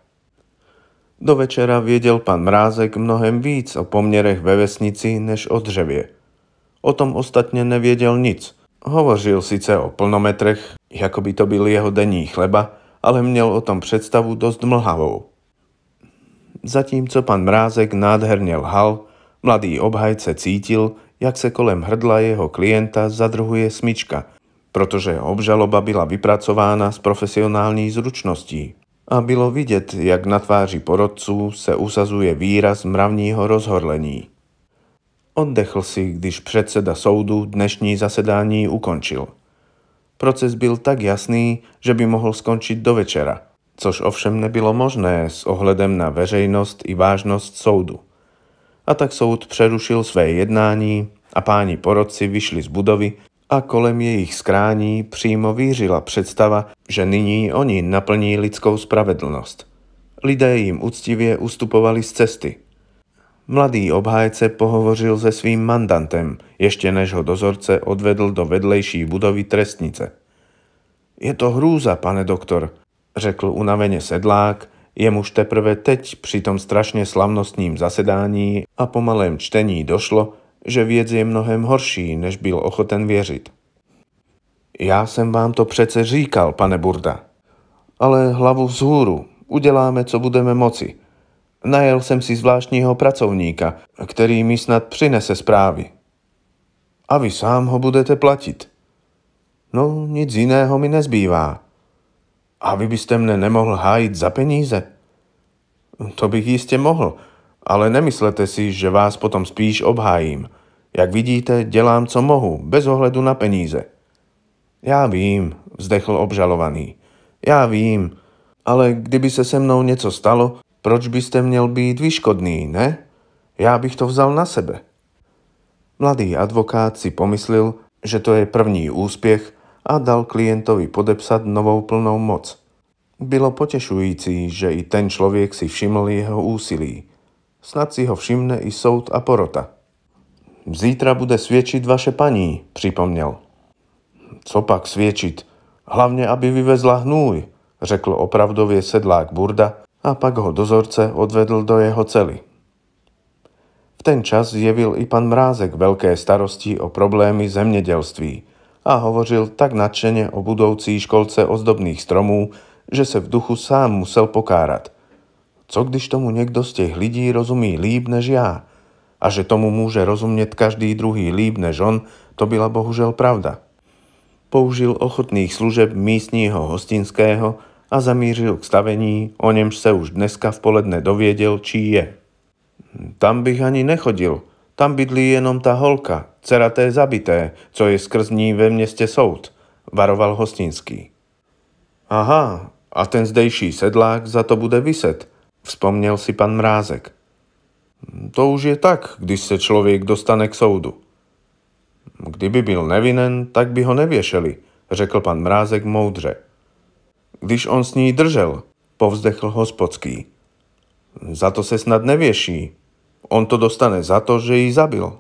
Do večera viedel pán Mrázek mnohem víc o poměrech ve vesnici než o dřevie. O tom ostatne neviedel nic. Hovořil sice o plnometrech, ako by to byl jeho denní chleba, ale měl o tom představu dost mlhavou. Zatímco pan Mrázek nádherne lhal, mladý obhajce cítil, jak se kolem hrdla jeho klienta zadrhuje smyčka, protože obžaloba byla vypracována z profesionální zručností. A bylo vidět, jak na tváři porodců se usazuje výraz mravního rozhorlení. Oddechl si, když předseda soudu dnešní zasedání ukončil. Proces byl tak jasný, že by mohl skončiť do večera, což ovšem nebylo možné s ohledem na veřejnost i vážnost soudu. A tak soud přerušil své jednání a páni porodci vyšli z budovy a kolem jejich skrání přímo vířila představa, že nyní oni naplní lidskou spravedlnost. Lidé jim úctivě ustupovali z cesty. Mladý obhájce pohovořil se svým mandantem, ještě než ho dozorce odvedl do vedlejší budovy trestnice. Je to hrůza, pane doktor, řekl unaveně sedlák, jemuž teprve teď při tom strašně slavnostním zasedání a pomalém čtení došlo, že věc je mnohem horší, než byl ochoten věřit. Já jsem vám to přece říkal, pane Burda. Ale hlavu vzhůru, uděláme, co budeme moci. Najel jsem si zvláštního pracovníka, který mi snad přinese zprávy. A vy sám ho budete platit. No, nic jiného mi nezbývá. A vy byste mne nemohl hájit za peníze? To bych jistě mohl, ale nemyslete si, že vás potom spíš obhájím. Jak vidíte, dělám, co mohu, bez ohledu na peníze. Já vím, vzdechl obžalovaný. Já vím, ale kdyby se se mnou něco stalo, proč byste měl být vyškodný, ne? Já bych to vzal na sebe. Mladý advokát si pomyslel, že to je první úspěch a dal klientovi podepsat novou plnou moc. Bylo potešující, že i ten člověk si všiml jeho úsilí. Snad si ho všimne i soud a porota. Zítra bude svědčiť vaše paní, připomněl. Co pak svědčiť? Hlavně, aby vyvezla hnůj, řekl opravdově sedlák Burda a pak ho dozorce odvedl do jeho cely. V ten čas zjevil i pan Mrázek veľké starosti o problémy zemědělství a hovořil tak nadšene o budoucí školce ozdobných stromů, že se v duchu sám musel pokárat. Co když tomu někdo z těch lidí rozumí líp než já? A že tomu může rozumět každý druhý líp než on, to byla bohužel pravda. Použil ochotných služeb místního hostinského a zamířil k stavení, o němž se už dneska v poledne dověděl, čí je. Tam bych ani nechodil, tam bydlí jenom ta holka, dcera té zabité, co je skrz ní ve městě soud, varoval Hostinský. Aha, a ten zdejší sedlák za to bude vyset, vzpomněl si pan Mrázek. To už je tak, když se člověk dostane k soudu. Kdyby byl nevinen, tak by ho nevěšeli, řekl pan Mrázek moudře. Když on s ní držel, povzdechl hospodský. Za to se snad nevěší. On to dostane za to, že ji zabil.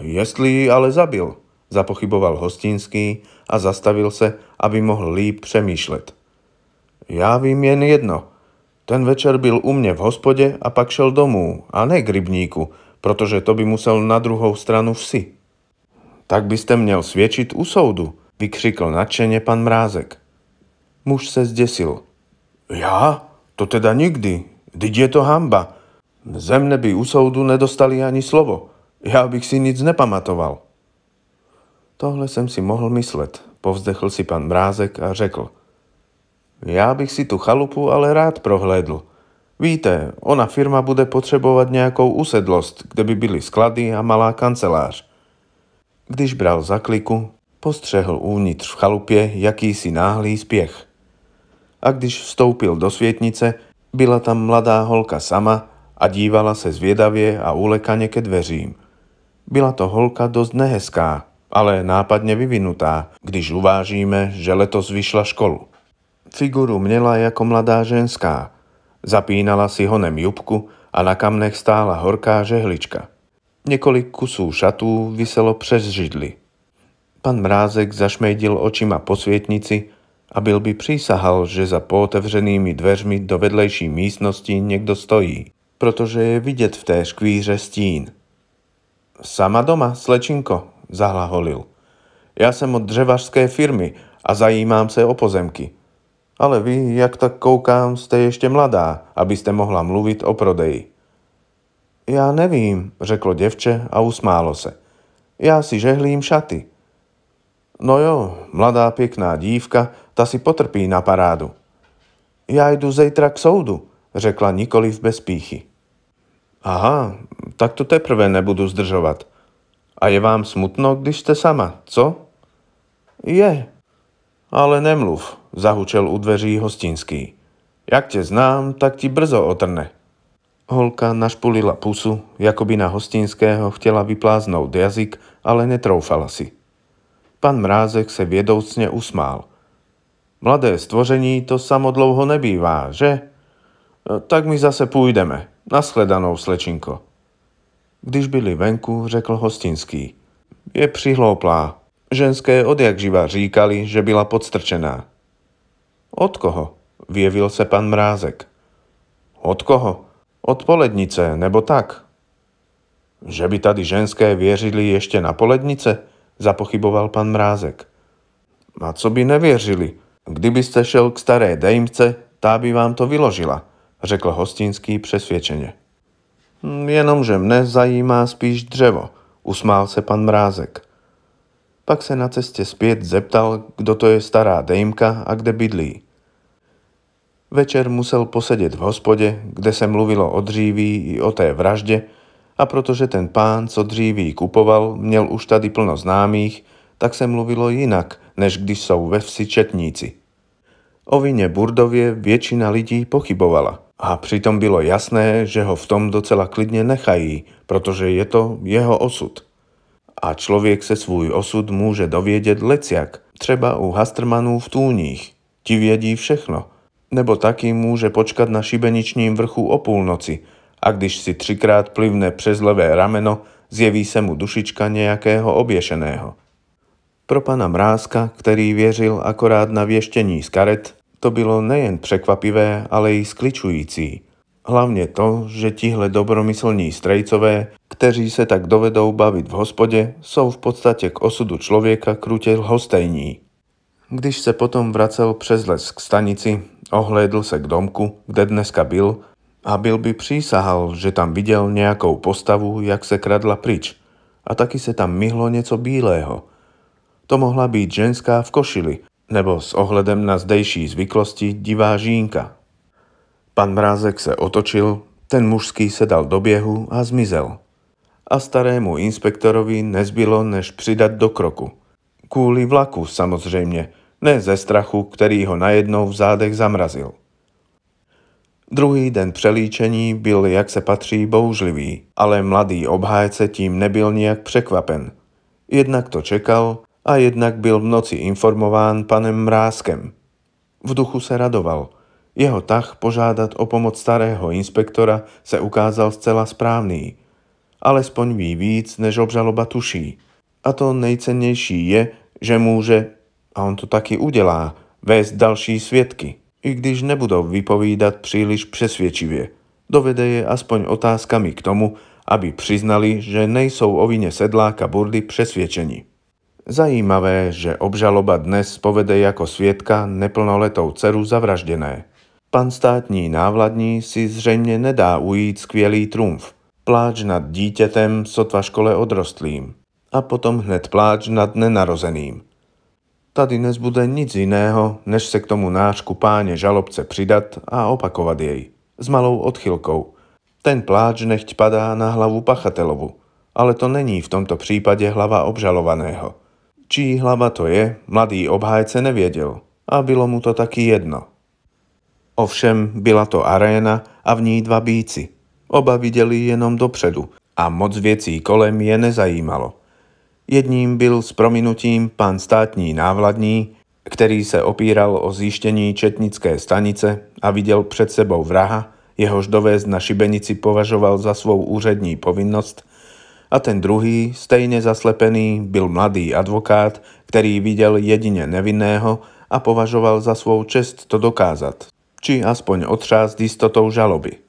Jestli ji ale zabil, zapochyboval Hostinský a zastavil se, aby mohl líp přemýšlet. Já vím jen jedno. Ten večer byl u mě v hospodě a pak šel domů, a ne k rybníku, protože to by musel na druhou stranu vsi. Tak byste měl svědčit u soudu, vykřikl nadšeně pan Mrázek. Muž se zdesil. Já? To teda nikdy. Vždyť je to hamba. Ze mne by u soudu nedostali ani slovo. Já bych si nic nepamatoval. Tohle jsem si mohl myslet, povzdechl si pan Mrázek a řekl. Já bych si tu chalupu ale rád prohlédl. Víte, ona firma bude potřebovat nějakou usedlost, kde by byly sklady a malá kancelář. Když bral za kliku, postřehl uvnitř v chalupě jakýsi náhlý spěch. A když vstoupil do světnice, byla tam mladá holka sama a dívala se zvědavě a ulekane ke dveřím. Byla to holka dosť nehezká, ale nápadne vyvinutá, když uvážíme, že letos vyšla školu. Figuru měla jako mladá ženská. Zapínala si honem jubku a na kamnech stála horká žehlička. Několik kusů šatů vyselo přes židli. Pan Mrázek zašmejdil očima po světnici a byl by přísahal, že za pootevřenými dveřmi do vedlejší místnosti někdo stojí, protože je vidět v té škvíře stín. Sama doma, slečinko, zahlaholil. Já jsem od dřevařské firmy a zajímám se o pozemky. Ale vy, jak tak koukám, jste ještě mladá, abyste mohla mluvit o prodeji. Já nevím, řeklo děvče a usmálo se. Já si žehlím šaty. No jo, mladá pěkná dívka, ta si potrpí na parádu. Já jdu zítra k soudu, řekla nikoliv bez píchy. Aha, tak to teprve nebudu zdržovat. A je vám smutno, když jste sama, co? Je. Ale nemluv, zahučel u dveří hostinský. Jak tě znám, tak ti brzo otrne. Holka našpulila pusu, jako by na hostinského chtěla vypláznout jazyk, ale netroufala si. Pan Mrázek se vědoucně usmál. Mladé stvoření to samo dlouho nebývá, že? Tak my zase půjdeme. Naschledanou, slečinko. Když byli venku, řekl hostinský. Je přihlouplá. Ženské odjak živa říkali, že byla podstrčená. Od koho? Vyjevil se pan Mrázek. Od koho? Od polednice, nebo tak. Že by tady ženské věřili ještě na polednice? Zapochyboval pan Mrázek. A co by nevěřili? Kdybyste šel k staré dejmce, tá by vám to vyložila, řekl hostinský přesvědčeně. Hm, jenomže mne zajímá spíš dřevo, usmál se pan Mrázek. Pak se na cestě zpět zeptal, kdo to je stará dejmka a kde bydlí. Večer musel posedět v hospodě, kde se mluvilo o dříví i o té vraždě, a protože ten pán, co dříví kupoval, měl už tady plno známých, tak se mluvilo jinak, než když jsou ve vsi četníci. O vině Burdově většina lidí pochybovala. A přitom bylo jasné, že ho v tom docela klidně nechají, protože je to jeho osud. A člověk se svůj osud může dovědět leciak, třeba u Hastrmanů v Túních. Ti vědí všechno. Nebo taky může počkat na šibeničním vrchu o půlnoci a když si třikrát plivne přes levé rameno, zjeví se mu dušička nějakého oběšeného. Pro pana Mrázka, který věřil akorát na věštění z karet, to bylo nejen překvapivé, ale i skličující. Hlavně to, že tihle dobromyslní strejcové, kteří se tak dovedou bavit v hospodě, jsou v podstatě k osudu člověka krutě hostejní. Když se potom vracel přes les k stanici, ohlédl se k domku, kde dneska byl, a byl by přísahal, že tam viděl nějakou postavu, jak se kradla pryč. A taky se tam myhlo něco bílého. To mohla být ženská v košili, nebo s ohledem na zdejší zvyklosti divá žínka. Pan Mrázek se otočil, ten mužský se dal do běhu a zmizel. A starému inspektorovi nezbylo, než přidat do kroku. Kvůli vlaku samozřejmě, ne ze strachu, který ho najednou v zádech zamrazil. Druhý den přelíčení byl, jak se patří, boužlivý, ale mladý obhájce tím nebyl nijak překvapen. Jednak to čekal a jednak byl v noci informován panem Mrázkem. V duchu se radoval. Jeho tah požádat o pomoc starého inspektora se ukázal zcela správný. Alespoň ví víc, než obžaloba tuší. A to nejcennější je, že může, a on to taky udělá, vést další svědky, i když nebudou vypovídat příliš přesvědčivě. Dovede je aspoň otázkami k tomu, aby přiznali, že nejsou o vine sedláka Burdy přesvědčeni. Zajímavé, že obžaloba dnes povede jako svědka neplnoletou dceru zavražděné. Pan státní návladní si zřejmě nedá ujít skvělý trumf. Pláč nad dítětem sotva škole odrostlým. A potom hned pláč nad nenarozeným. Tady nezbude nic jiného, než se k tomu nářku páně žalobce přidat a opakovat jej. S malou odchylkou. Ten pláč nechť padá na hlavu pachatelovu. Ale to není v tomto případě hlava obžalovaného. Čí hlava to je, mladý obhájce nevěděl a bylo mu to taky jedno. Ovšem byla to aréna a v ní dva bíci. Oba viděli jenom dopředu a moc věcí kolem je nezajímalo. Jedním byl s prominutím pan státní návladní, který se opíral o zjištění četnické stanice a viděl před sebou vraha, jehož dovést na šibenici považoval za svou úřední povinnost, a ten druhý, stejně zaslepený, byl mladý advokát, který viděl jedině nevinného a považoval za svou čest to dokázat, či aspoň otřást jistotou žaloby.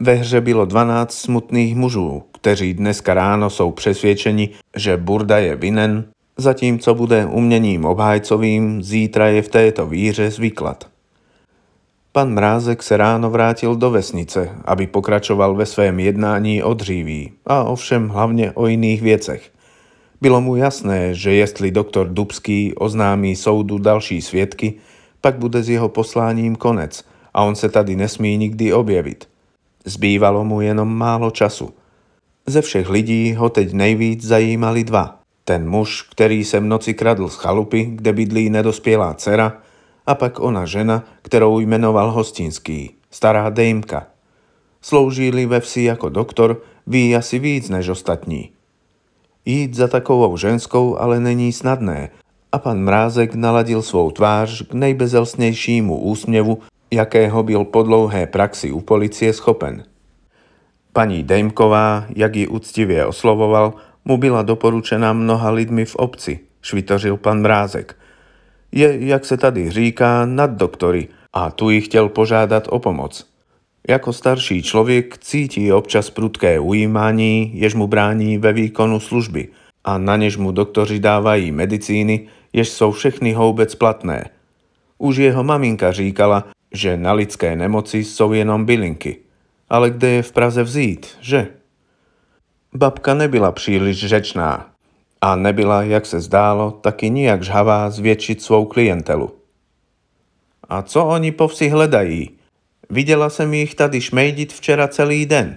Ve hře bylo 12 smutných mužů, kteří dneska ráno jsou přesvědčeni, že Burda je vinen, zatímco bude uměním obhájcovým, zítra je v této víře zvyklad. Pan Mrázek se ráno vrátil do vesnice, aby pokračoval ve svém jednání o dříví a ovšem hlavně o jiných věcech. Bylo mu jasné, že jestli doktor Dubský oznámí soudu další svědky, pak bude s jeho posláním konec a on se tady nesmí nikdy objevit. Zbývalo mu jenom málo času. Ze všech lidí ho teď nejvíc zajímali dva. Ten muž, který se v noci kradl z chalupy, kde bydlí nedospělá dcera, a pak ona žena, kterou jmenoval Hostinský, stará dejmka. Sloužili ve vsi jako doktor, ví asi víc než ostatní. Jít za takovou ženskou ale není snadné a pan Mrázek naladil svou tvář k nejbezelstnějšímu úsměvu, jakého byl po dlouhé praxi u policie schopen. Paní Dejmková, jak ji úctivě oslovoval, mu byla doporučena mnoha lidmi v obci, švitořil pan Mrázek. Je, jak se tady říká, nad doktory a tu ji chtěl požádat o pomoc. Jako starší člověk cítí občas prudké ujímání, jež mu brání ve výkonu služby a na něž mu doktoři dávají medicíny, jež jsou všechny houbec platné. Už jeho maminka říkala, že na lidské nemoci jsou jenom bylinky. Ale kde je v Praze vzít, že? Babka nebyla příliš řečná a nebyla, jak se zdálo, taky nijak žhavá zvětšit svou klientelu. A co oni po vsi hledají? Viděla jsem jich tady šmejdit včera celý den.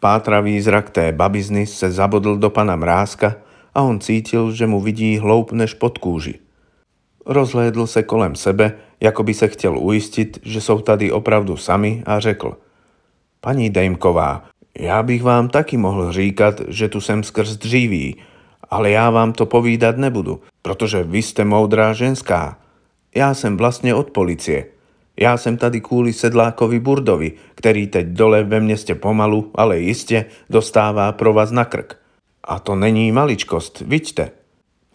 Pátravý zrak té babizny se zabodl do pana Mrázka a on cítil, že mu vidí hloub než pod kůži. Rozhlédl se kolem sebe, jako by se chtěl ujistit, že jsou tady opravdu sami a řekl Paní Dejmková, já bych vám taky mohl říkat, že tu jsem skrz dříví, ale já vám to povídat nebudu, protože vy jste moudrá ženská. Já jsem vlastně od policie. Já jsem tady kvůli sedlákovi Burdovi, který teď dole ve městě pomalu, ale jistě dostává pro vás na krk. A to není maličkost, vidíte.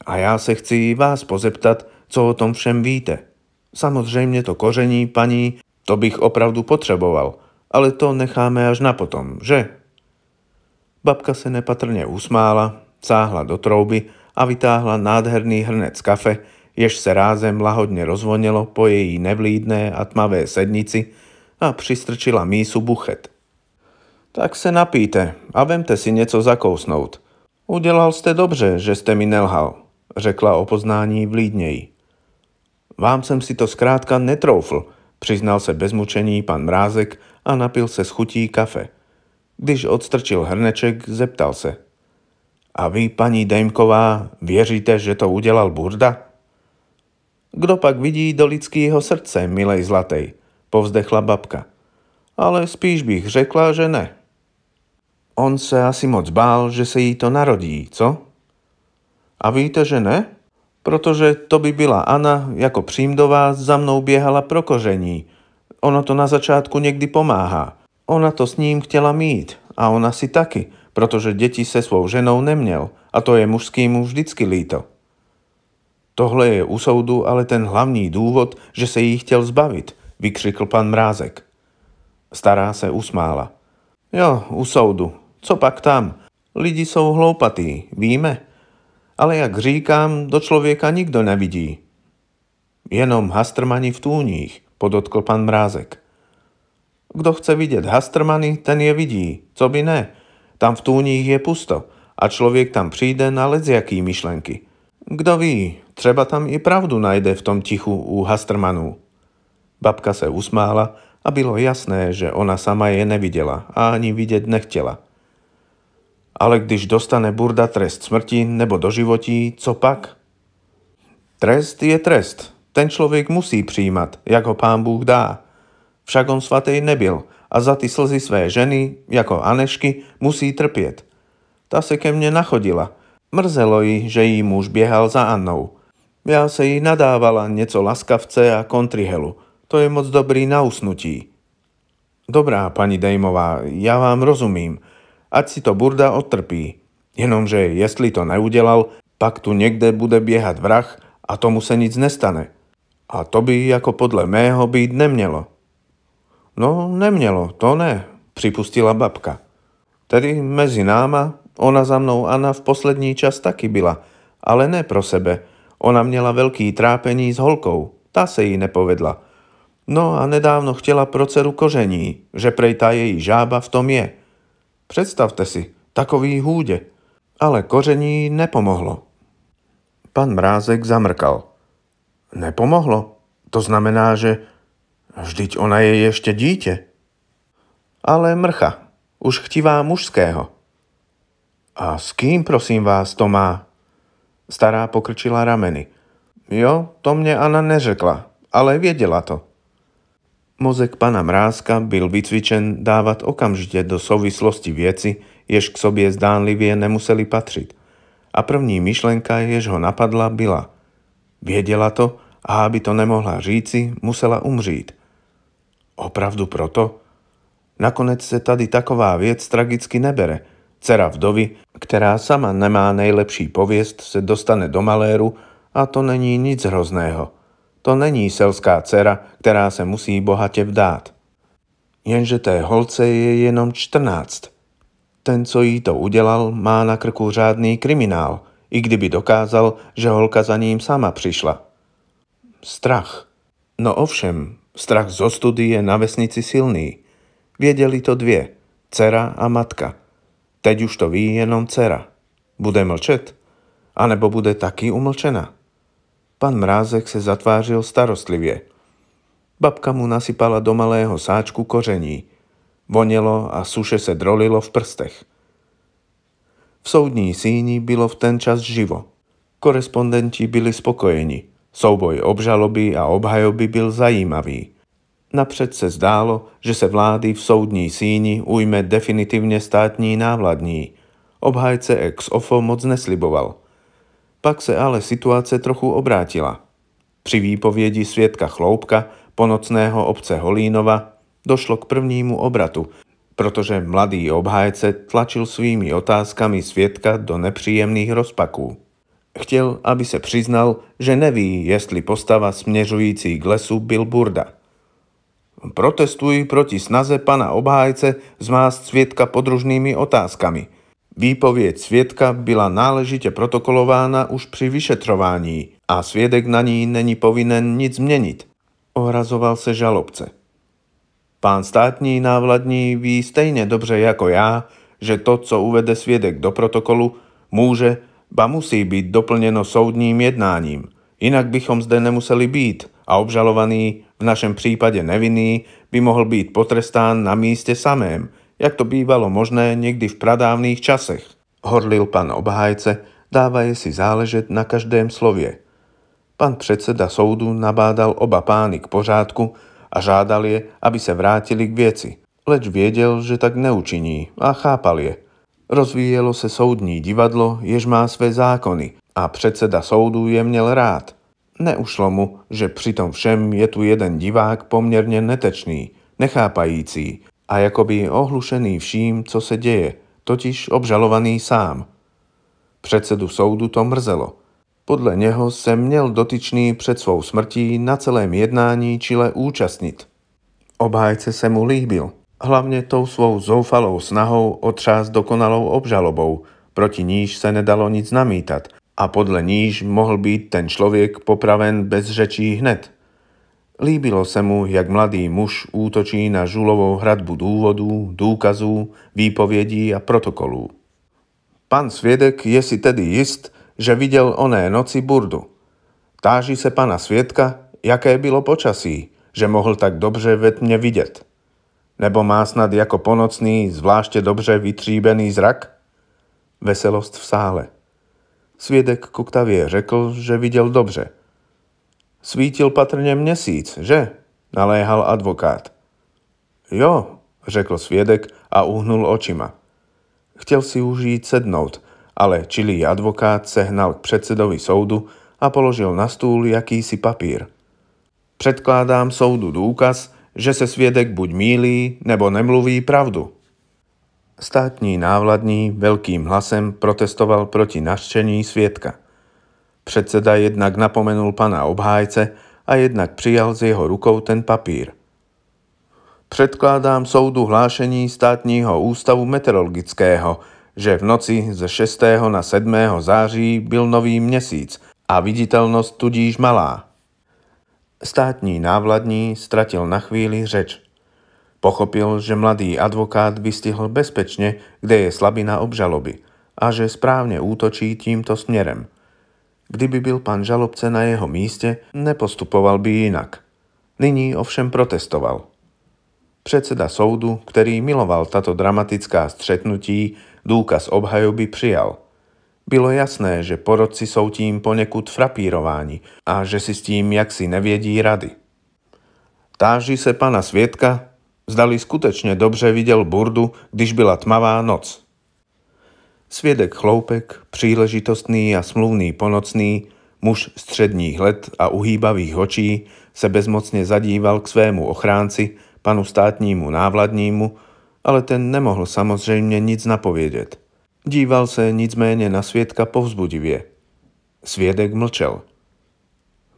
A já se chci vás pozeptat, co o tom všem víte. Samozřejmě to koření, paní, to bych opravdu potřeboval, ale to necháme až na potom, že? Babka se nepatrně usmála, cáhla do trouby a vytáhla nádherný hrnec kafe, jež se rázem lahodně rozvonilo po její nevlídné a tmavé sednici a přistrčila mísu buchet. Tak se napíte a vemte si něco zakousnout. Udělal jste dobře, že jste mi nelhal, řekla o poznání vlídněji. Vám jsem si to zkrátka netroufl, přiznal se bez mučení pan Mrázek a napil se s chutí kafe. Když odstrčil hrneček, zeptal se. A vy, paní Dejmková, věříte, že to udělal Burda? Kdo pak vidí do lidského srdce, milej zlatej, povzdechla babka. Ale spíš bych řekla, že ne. On se asi moc bál, že se jí to narodí, co? A víte, že ne? Protože to by byla Anna jako přímdová za mnou běhala pro koření. Ono to na začátku někdy pomáhá. Ona to s ním chtěla mít a ona si taky, protože děti se svou ženou neměl a to je mužskýmu vždycky líto. Tohle je u soudu ale ten hlavní důvod, že se jí chtěl zbavit, vykřikl pan Mrázek. Stará se usmála. Jo, u soudu. Co pak tam? Lidi jsou hloupatí, víme. Ale jak říkám, do člověka nikdo nevidí. Jenom hastrmani v tůních, podotkl pan Mrázek. Kdo chce vidět hastrmany, ten je vidí, co by ne. Tam v tůních je pusto a člověk tam přijde na jaký myšlenky. Kdo ví, třeba tam i pravdu najde v tom tichu u Hastrmanů. Babka se usmála a bylo jasné, že ona sama je neviděla a ani vidět nechtěla. Ale když dostane Burda trest smrti nebo doživotí, co pak? Trest je trest. Ten člověk musí přijímat, jak ho pán Bůh dá. Však on svatý nebyl a za ty slzy své ženy, jako Anešky, musí trpět. Ta se ke mne nachodila. Mrzelo ji, že jí muž běhal za Annou. Já se jí nadávala něco laskavce a kontrihelu. To je moc dobrý na usnutí. Dobrá, pani Dejmová, já vám rozumím. Ať si to burda odtrpí. Jenomže jestli to neudělal, pak tu někde bude běhat vrah a tomu se nic nestane. A to by jako podle mého být nemělo. No, nemělo, to ne, připustila babka. Tedy mezi náma, ona za mnou Anna v poslední čas taky byla, ale ne pro sebe. Ona měla velký trápení s holkou, ta se jí nepovedla. No a nedávno chtěla pro dceru kožení, že prej ta její žába v tom je. Představte si, takový hůdě. Ale koření nepomohlo. Pan Mrázek zamrkal. Nepomohlo? To znamená, že vždyť ona je ještě dítě. Ale mrcha, už chtivá mužského. A s kým, prosím vás, to má? Stará pokrčila rameny. Jo, to mě Anna neřekla, ale věděla to. Mozek pana Mrázka byl vycvičen dávat okamžitě do souvislosti věci, jež k sobě zdánlivě nemuseli patřit. A první myšlenka, jež ho napadla, byla. Věděla to a aby to nemohla říci, musela umřít. Opravdu proto? Nakonec se tady taková věc tragicky nebere. Dcera vdovy, která sama nemá nejlepší pověst, se dostane do maléru a to není nic hrozného. To není selská dcera, která se musí bohatě vdát. Jenže té holce je jenom 14. Ten, co jí to udělal, má na krku řádný kriminál, i kdyby dokázal, že holka za ním sama přišla. Strach. No ovšem, strach zo study je na vesnici silný. Věděli to dvě, dcera a matka. Teď už to ví jenom dcera. Bude mlčet? A nebo bude taky umlčena? Pan Mrázek se zatvářil starostlivě. Babka mu nasypala do malého sáčku koření. Vonělo a suše se drolilo v prstech. V soudní síni bylo v ten čas živo. Korespondenti byli spokojeni. Souboj obžaloby a obhajoby byl zajímavý. Napřed se zdálo, že se vlády v soudní síni ujme definitivně státní návladní. Obhajce ex ofo moc nesliboval – pak se ale situace trochu obrátila. Při výpovědi svědka Chloupka, ponocného obce Holínova, došlo k prvnímu obratu, protože mladý obhájce tlačil svými otázkami svědka do nepříjemných rozpaků. Chtěl, aby se přiznal, že neví, jestli postava směřující k lesu byl burda. Protestuji proti snaze pana obhájce zmást svědka podružnými otázkami – Výpověď svědka byla náležitě protokolována už při vyšetrování a svědek na ní není povinen nic změnit. Ohrazoval se žalobce. Pán státní návladní ví stejně dobře jako já, že to, co uvede svědek do protokolu, může, ba musí být doplněno soudním jednáním. Jinak bychom zde nemuseli být a obžalovaný, v našem případě nevinný, by mohl být potrestán na místě samém, jak to bývalo možné někdy v pradávných časech. Horlil pan obhájce, dávaje si záležet na každém slově. Pan předseda soudu nabádal oba pány k pořádku a žádal je, aby se vrátili k věci. Leč věděl, že tak neučiní a chápal je. Rozvíjelo se soudní divadlo, jež má své zákony a předseda soudu je měl rád. Neušlo mu, že při tom všem je tu jeden divák poměrně netečný, nechápající a jakoby ohlušený vším, co se děje, totiž obžalovaný sám. Předsedu soudu to mrzelo. Podle něho se měl dotyčný před svou smrtí na celém jednání čile účastnit. Obhájce se mu líbil, hlavně tou svou zoufalou snahou otřást dokonalou obžalobou, proti níž se nedalo nic namítat a podle níž mohl být ten člověk popraven bez řečí hned – Líbilo se mu, jak mladý muž útočí na žulovou hradbu důvodů, důkazů, výpovědí a protokolů. Pan svědek je si tedy jist, že viděl oné noci burdu. Táží se pana svědka, jaké bylo počasí, že mohl tak dobře ve tmě vidět. Nebo má snad jako ponocný, zvláště dobře vytříbený zrak? Veselost v sále. Svědek kuktavě řekl, že viděl dobře – Svítil patrně měsíc, že? Naléhal advokát. Jo, řekl sviedek a uhnul očima. Chtěl si už sednout, ale čilý advokát sehnal k předsedovi soudu a položil na stůl jakýsi papír. Předkládám soudu důkaz, že se sviedek buď mílí, nebo nemluví pravdu. Státní návladní veľkým hlasem protestoval proti naštění svědka. Předseda jednak napomenul pana obhájce a jednak přijal z jeho rukou ten papír. Předkládám soudu hlášení státního ústavu meteorologického, že v noci ze 6. na 7. září byl nový měsíc a viditelnost tudíž malá. Státní návladní stratil na chvíli řeč. Pochopil, že mladý advokát vystihl bezpečne, kde je slabina obžaloby a že správne útočí týmto směrem. Kdyby byl pan žalobce na jeho míste, nepostupoval by jinak. Nyní ovšem protestoval. Předseda soudu, který miloval tato dramatická střetnutí, důkaz obhajoby přijal. Bylo jasné, že porodci jsou tím poněkud frapírováni a že si s tím jaksi nevědí rady. Táži se pana Svědka, zdali skutečně dobře viděl burdu, když byla tmavá noc. Svědek chloupek, příležitostný a smluvný ponocný, muž středních let a uhýbavých očí, se bezmocně zadíval k svému ochránci, panu státnímu návladnímu, ale ten nemohl samozřejmě nic napovědět. Díval se nicméně na svědka povzbudivě. Svědek mlčel.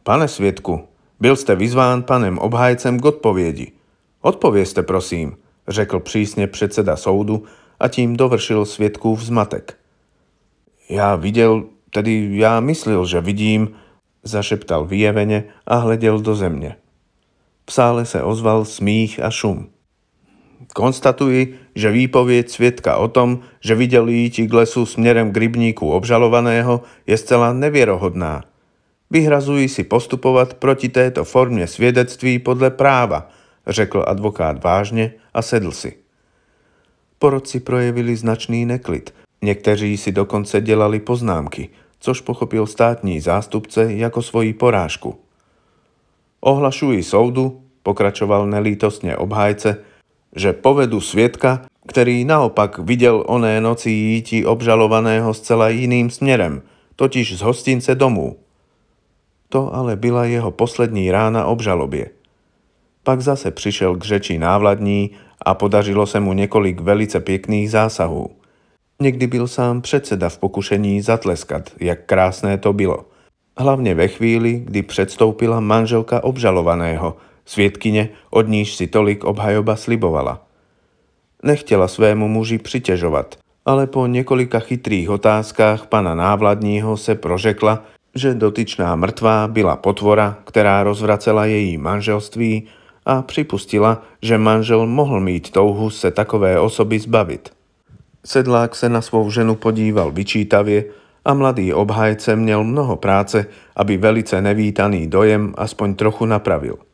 Pane svědku, byl jste vyzván panem obhájcem k odpovědi. Odpovězte, prosím, řekl přísně předseda soudu a tím dovršil svědkův zmatek. Já viděl, tedy já myslel, že vidím, zašeptal vyjeveně a hleděl do země. V sále se ozval smích a šum. Konstatuji, že výpověď svědka o tom, že viděl jít k lesu směrem k rybníku obžalovaného, je zcela nevěrohodná. Vyhrazuji si postupovat proti této formě svědectví podle práva, řekl advokát vážně a sedl si. Porodci projevili značný neklid. Někteří si dokonce dělali poznámky, což pochopil státní zástupce jako svoji porážku. Ohlašuji soudu, pokračoval nelítostně obhájce, že povedu svědka, který naopak viděl oné noci jíti obžalovaného zcela jiným směrem, totiž z hostince domů. To ale byla jeho poslední rána obžalobě. Pak zase přišel k řeči návladní a podařilo se mu několik velice pěkných zásahů. Někdy byl sám předseda v pokušení zatleskat, jak krásné to bylo. Hlavně ve chvíli, kdy předstoupila manželka obžalovaného – Svietkyne, od níž si tolik obhajoba slibovala. Nechtěla svému muži přitěžovat, ale po několika chytrých otázkách pana návladního se prožekla, že dotyčná mrtvá byla potvora, která rozvracela její manželství a připustila, že manžel mohl mít touhu se takové osoby zbavit. Sedlák se na svou ženu podíval vyčítavě a mladý obhajce měl mnoho práce, aby velice nevítaný dojem aspoň trochu napravil –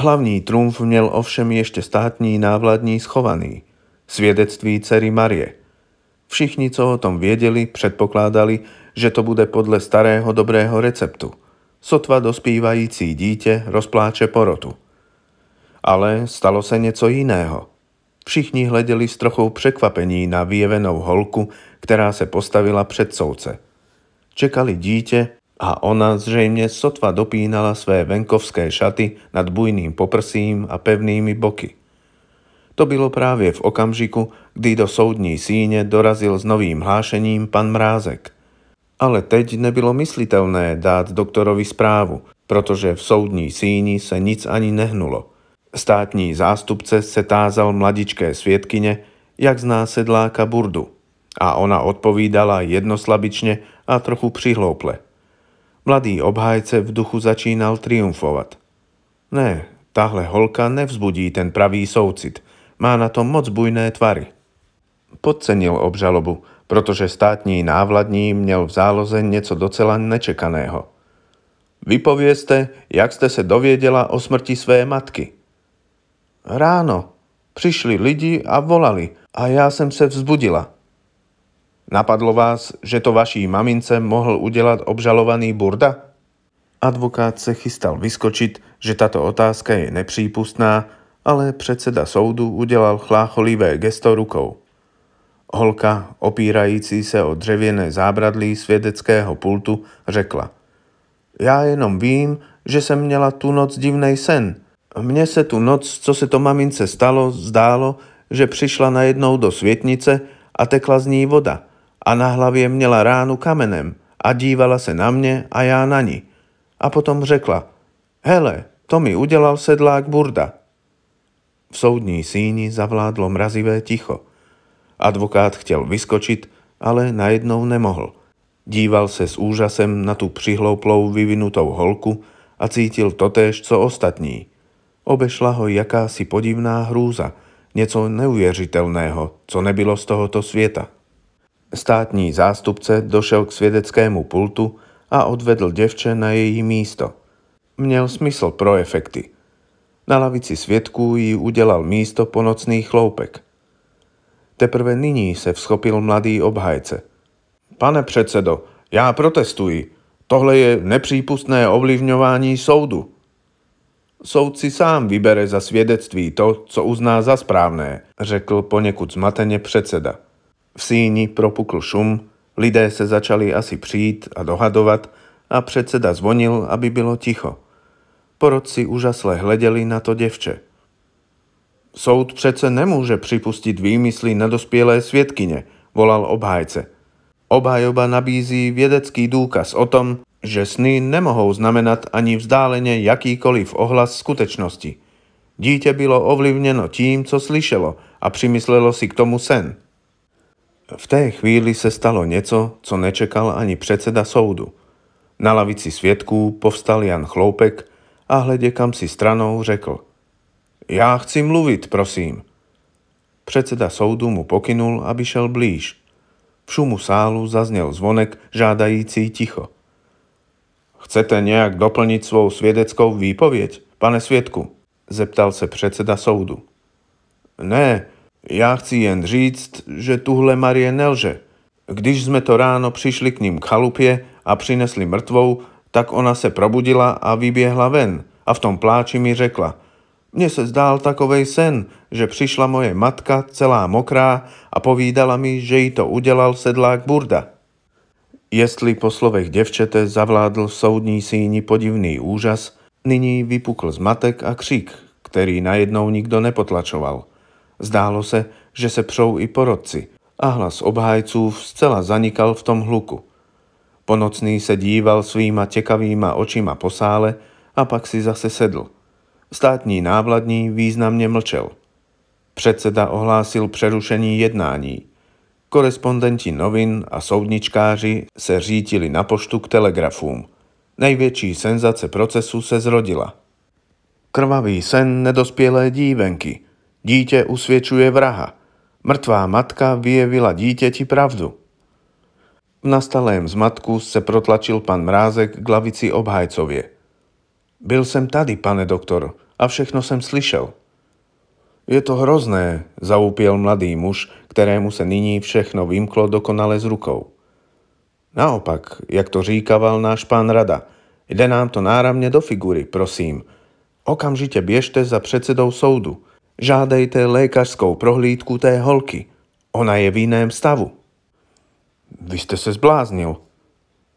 Hlavní trumf měl ovšem ještě státní návladní schovaný, svědectví dcery Marie. Všichni, co o tom věděli, předpokládali, že to bude podle starého dobrého receptu. Sotva dospívající dítě rozpláče porotu. Ale stalo se něco jiného. Všichni hleděli s trochou překvapení na vyjevenou holku, která se postavila před souce. Čekali dítě, a ona zřejmě sotva dopínala své venkovské šaty nad bujným poprsím a pevnými boky. To bylo právě v okamžiku, kdy do soudní síně dorazil s novým hlášením pan Mrázek. Ale teď nebylo myslitelné dát doktorovi zprávu, protože v soudní síni se nic ani nehnulo. Státní zástupce se tázal mladičké svědkyně, jak zná sedláka Burdu. A ona odpovídala jednoslabičně a trochu přihlouple. Mladý obhájce v duchu začínal triumfovat. Ne, tahle holka nevzbudí ten pravý soucit. Má na to moc bujné tvary. Podcenil obžalobu, protože státní návladní měl v záloze něco docela nečekaného. Vypovězte, jak jste se dověděla o smrti své matky. Ráno. Přišli lidi a volali a já jsem se vzbudila. Napadlo vás, že to vaší mamince mohl udělat obžalovaný Burda? Advokát se chystal vyskočit, že tato otázka je nepřípustná, ale predseda soudu udělal chlácholivé gesto rukou. Holka, opírající se o dřevěné zábradlí svědeckého pultu, řekla. Já jenom vím, že jsem měla tu noc divnej sen. Mně se tu noc, co se to mamince stalo, zdálo, že přišla najednou do světnice a tekla z ní voda a na hlavě měla ránu kamenem a dívala se na mě a já na ní. A potom řekla, hele, to mi udělal sedlák Burda. V soudní síni zavládlo mrazivé ticho. Advokát chtěl vyskočit, ale najednou nemohl. Díval se s úžasem na tu přihlouplou vyvinutou holku a cítil totéž, co ostatní. Obešla ho jakási podivná hrůza, něco neuvěřitelného, co nebylo z tohoto světa. Státní zástupce došel k svědeckému pultu a odvedl děvče na její místo. Měl smysl pro efekty. Na lavici svědků jí udělal místo po nocných chloupek. Teprve nyní se vschopil mladý obhajce. Pane předsedo, já protestuji. Tohle je nepřípustné ovlivňování soudu. Soud si sám vybere za svědectví to, co uzná za správné, řekl poněkud zmateně předseda. V síni propukl šum, lidé se začali asi přijít a dohadovat a předseda zvonil, aby bylo ticho. Porodci úžasle hleděli na to děvče. Soud přece nemůže připustit výmysly na dospělé svědkyně, volal obhájce. Obhajoba nabízí vědecký důkaz o tom, že sny nemohou znamenat ani vzdáleně jakýkoliv ohlas skutečnosti. Dítě bylo ovlivněno tím, co slyšelo a přimyslelo si k tomu sen. V té chvíli se stalo něco, co nečekal ani předseda soudu. Na lavici svědků povstal Jan Chloupek a hledě kam si stranou řekl. Já chci mluvit, prosím. Předseda soudu mu pokynul, aby šel blíž. V šumu sálu zazněl zvonek žádající ticho. Chcete nějak doplnit svou svědeckou výpověď, pane svědku? Zeptal se předseda soudu. Ne, já chci jen říct, že tuhle Marie nelže. Když jsme to ráno přišli k ním k chalupě a přinesli mrtvou, tak ona se probudila a vyběhla ven a v tom pláči mi řekla – mně se zdál takovej sen, že přišla moje matka celá mokrá a povídala mi, že jí to udělal sedlák Burda. Jestli po slovech děvčete zavládl v soudní síni podivný úžas, nyní vypukl zmatek a křik, který najednou nikdo nepotlačoval. Zdálo se, že se přou i porodci a hlas obhájců zcela zanikal v tom hluku. Ponocný se díval svýma těkavýma očima po sále a pak si zase sedl – Státní návladní významně mlčel. Předseda ohlásil přerušení jednání. Korespondenti novin a soudničkáři se řítili na poštu k telegrafům. Největší senzace procesu se zrodila. Krvavý sen nedospělé dívenky. Dítě usvědčuje vraha. Mrtvá matka vyjevila dítěti pravdu. V nastalém zmatku se protlačil pan Mrázek k lavici obhajcově – byl jsem tady, pane doktor, a všechno jsem slyšel. Je to hrozné, zaúpěl mladý muž, kterému se nyní všechno vymklo dokonale z rukou. Naopak, jak to říkaval náš pán rada, jde nám to náramně do figury, prosím. Okamžitě běžte za předsedou soudu. Žádejte lékařskou prohlídku té holky. Ona je v jiném stavu. Vy jste se zbláznil.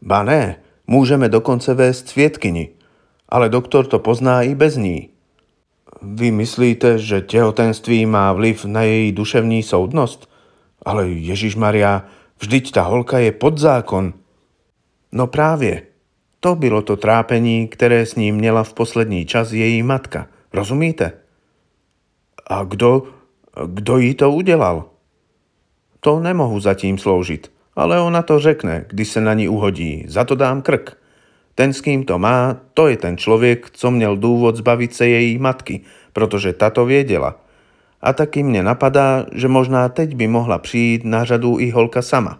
Ba ne, můžeme dokonce vést svědkyni ale doktor to pozná i bez ní. Vy myslíte, že těhotenství má vliv na její duševní soudnost? Ale Ježíš Maria, vždyť ta holka je pod zákon. No právě. To bylo to trápení, které s ní měla v poslední čas její matka. Rozumíte? A kdo, kdo jí to udělal? To nemohu zatím sloužit, ale ona to řekne, když se na ní uhodí. Za to dám krk. Ten, s kým to má, to je ten člověk, co měl důvod zbavit se její matky, protože tato věděla. A taky mě napadá, že možná teď by mohla přijít na řadu i holka sama.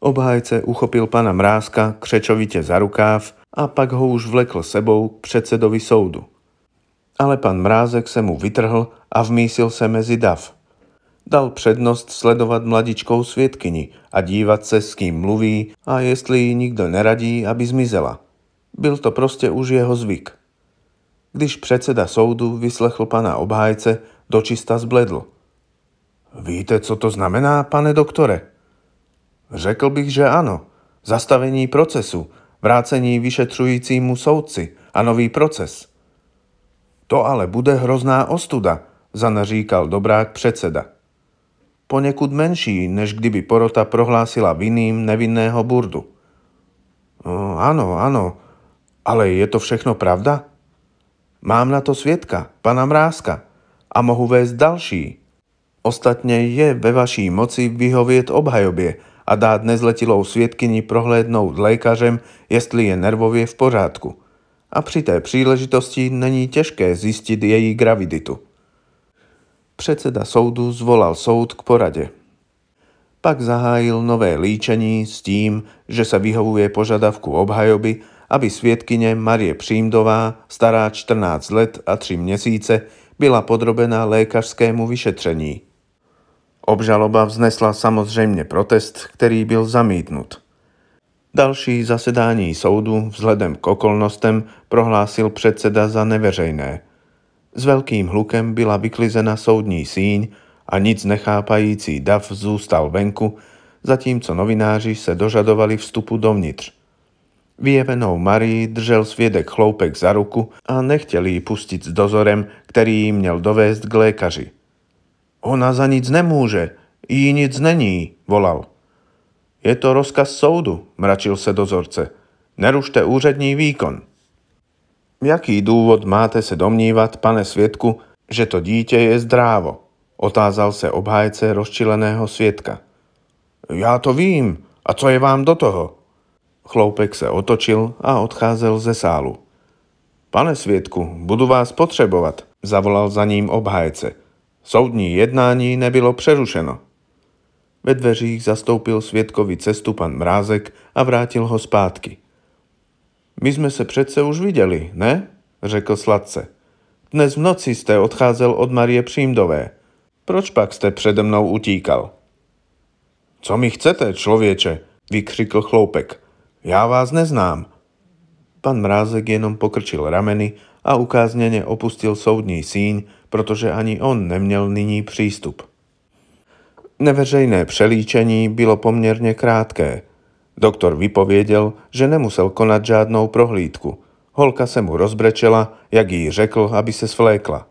Obhájce uchopil pana Mrázka křečovitě za rukáv a pak ho už vlekl sebou k předsedovi soudu. Ale pan Mrázek se mu vytrhl a vmísil se mezi dav. Dal přednost sledovat mladičkou svědkyni a dívat se, s kým mluví a jestli ji nikdo neradí, aby zmizela. Byl to prostě už jeho zvyk. Když predseda soudu vyslechl pana obhájce, dočista zbledl. Víte, co to znamená, pane doktore? Řekl bych, že ano. Zastavení procesu, vrácení vyšetřujícímu soudci a nový proces. To ale bude hrozná ostuda, zanaříkal dobrák předseda. Poněkud menší, než kdyby porota prohlásila vinným nevinného burdu. No, áno, áno, ale je to všechno pravda? Mám na to svědka, pana Mrázka, a mohu vést další. Ostatně je ve vaší moci vyhovět obhajobě a dát nezletilou svědkyni prohlédnout lékařem, jestli je nervově v pořádku. A při té příležitosti není těžké zjistit její graviditu. Předseda soudu zvolal soud k poradě. Pak zahájil nové líčení s tím, že sa vyhovuje požadavku obhajoby, aby svietkyne Marie Přímdová, stará 14 let a 3 měsíce, byla podrobená lékařskému vyšetření. Obžaloba vznesla samozřejmě protest, který byl zamítnut. Další zasedání soudu vzhledem k okolnostem prohlásil předseda za neveřejné. S veľkým hlukem byla vyklizena soudní síň a nic nechápající dav zůstal venku, zatímco novináři se dožadovali vstupu dovnitř. Vyjevenou Marii držel sviedek chloupek za ruku a nechtěli ji pustit s dozorem, který ji měl dovést k lékaři. Ona za nic nemůže, jí nic není, volal. Je to rozkaz soudu, mračil se dozorce. Nerušte úřední výkon. Jaký důvod máte se domnívat, pane svědku, že to dítě je zdrávo? Otázal se obhájce rozčileného svědka. Já to vím. A co je vám do toho? Chloupek se otočil a odcházel ze sálu. Pane svědku, budu vás potřebovat, zavolal za ním obhájce. Soudní jednání nebylo přerušeno. Ve dveřích zastoupil svědkovi cestu pan Mrázek a vrátil ho zpátky. My jsme se přece už viděli, ne? řekl sladce. Dnes v noci jste odcházel od Marie Přímdové. Proč pak jste přede mnou utíkal? Co mi chcete, člověče? vykřikl chloupek. Já vás neznám. Pan Mrázek jenom pokrčil rameny a ukázněně opustil soudní síň, protože ani on neměl nyní přístup. Neveřejné přelíčení bylo poměrně krátké. Doktor vypověděl, že nemusel konat žádnou prohlídku. Holka se mu rozbrečela, jak jí řekl, aby se svlékla.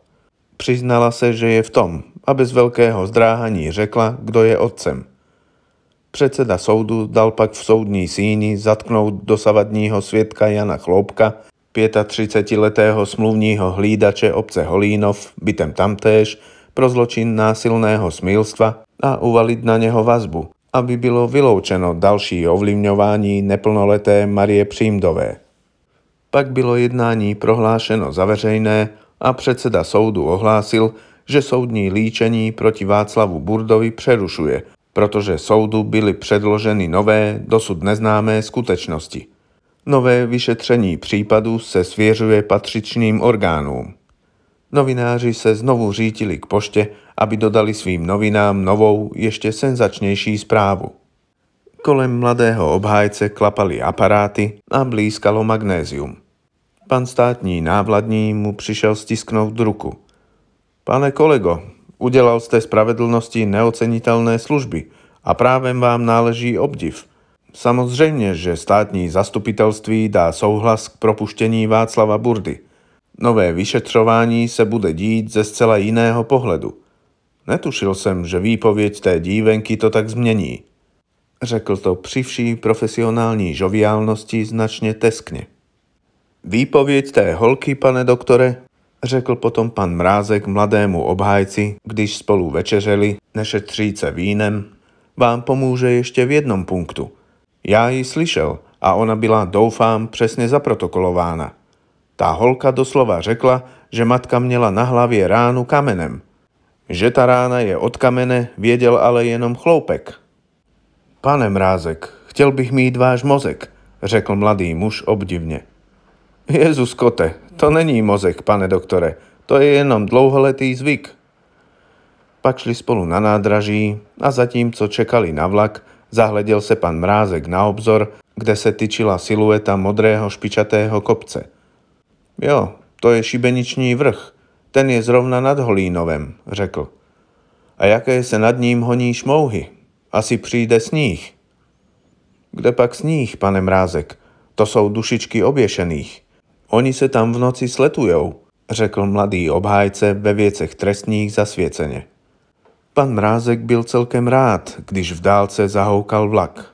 Přiznala se, že je v tom a bez velkého zdráhaní řekla, kdo je otcem. Předseda soudu dal pak v soudní síni zatknout dosavadního svědka Jana Chloupka, 35-letého smluvního hlídače obce Holínov, bytem tamtéž, pro zločin násilného smilstva a uvaliť na neho vazbu, aby bylo vyloučeno další ovlivňování neplnoleté Marie Přímdové. Pak bylo jednání prohlášeno za veřejné a předseda soudu ohlásil, že soudní líčení proti Václavu Burdovi přerušuje, protože soudu byly předloženy nové, dosud neznámé skutečnosti. Nové vyšetření případu se svěřuje patřičným orgánům. Novináři se znovu řítili k poště, aby dodali svým novinám novou, ještě senzačnější zprávu. Kolem mladého obhájce klapali aparáty a blízkalo magnézium. Pan státní návladní mu přišel stisknout ruku. Pane kolego, udělal jste spravedlnosti neocenitelné služby a právem vám náleží obdiv. Samozřejmě, že státní zastupitelství dá souhlas k propuštění Václava Burdy. Nové vyšetřování se bude dít ze zcela jiného pohledu. Netušil jsem, že výpověď té dívenky to tak změní. Řekl to při vší profesionální žoviálnosti značně teskně. Výpověď té holky, pane doktore, řekl potom pan Mrázek mladému obhájci, když spolu večeřeli, nešetříce vínem, vám pomůže ještě v jednom punktu. Já ji slyšel a ona byla, doufám, přesně zaprotokolována. Ta holka doslova řekla, že matka měla na hlavě ránu kamenem. Že ta rána je od kamene, věděl ale jenom chloupek. Pane Mrázek, chtěl bych mít váš mozek, řekl mladý muž obdivně. Jezus kote, to není mozek, pane doktore, to je jenom dlouholetý zvyk. Pak šli spolu na nádraží a zatímco čekali na vlak, zahleděl se pan Mrázek na obzor, kde se tyčila silueta modrého špičatého kopce. Jo, To je šibeniční vrch. Ten je zrovna nad Holínovem, řekl. A jaké se nad ním honí šmouhy? Asi přijde sníh. Kde pak sníh, pane Mrázek? To jsou dušičky oběšených. Oni se tam v noci sletujou, řekl mladý obhájce ve věcech trestních zasvěceně. Pan Mrázek byl celkem rád, když v dálce zahoukal vlak.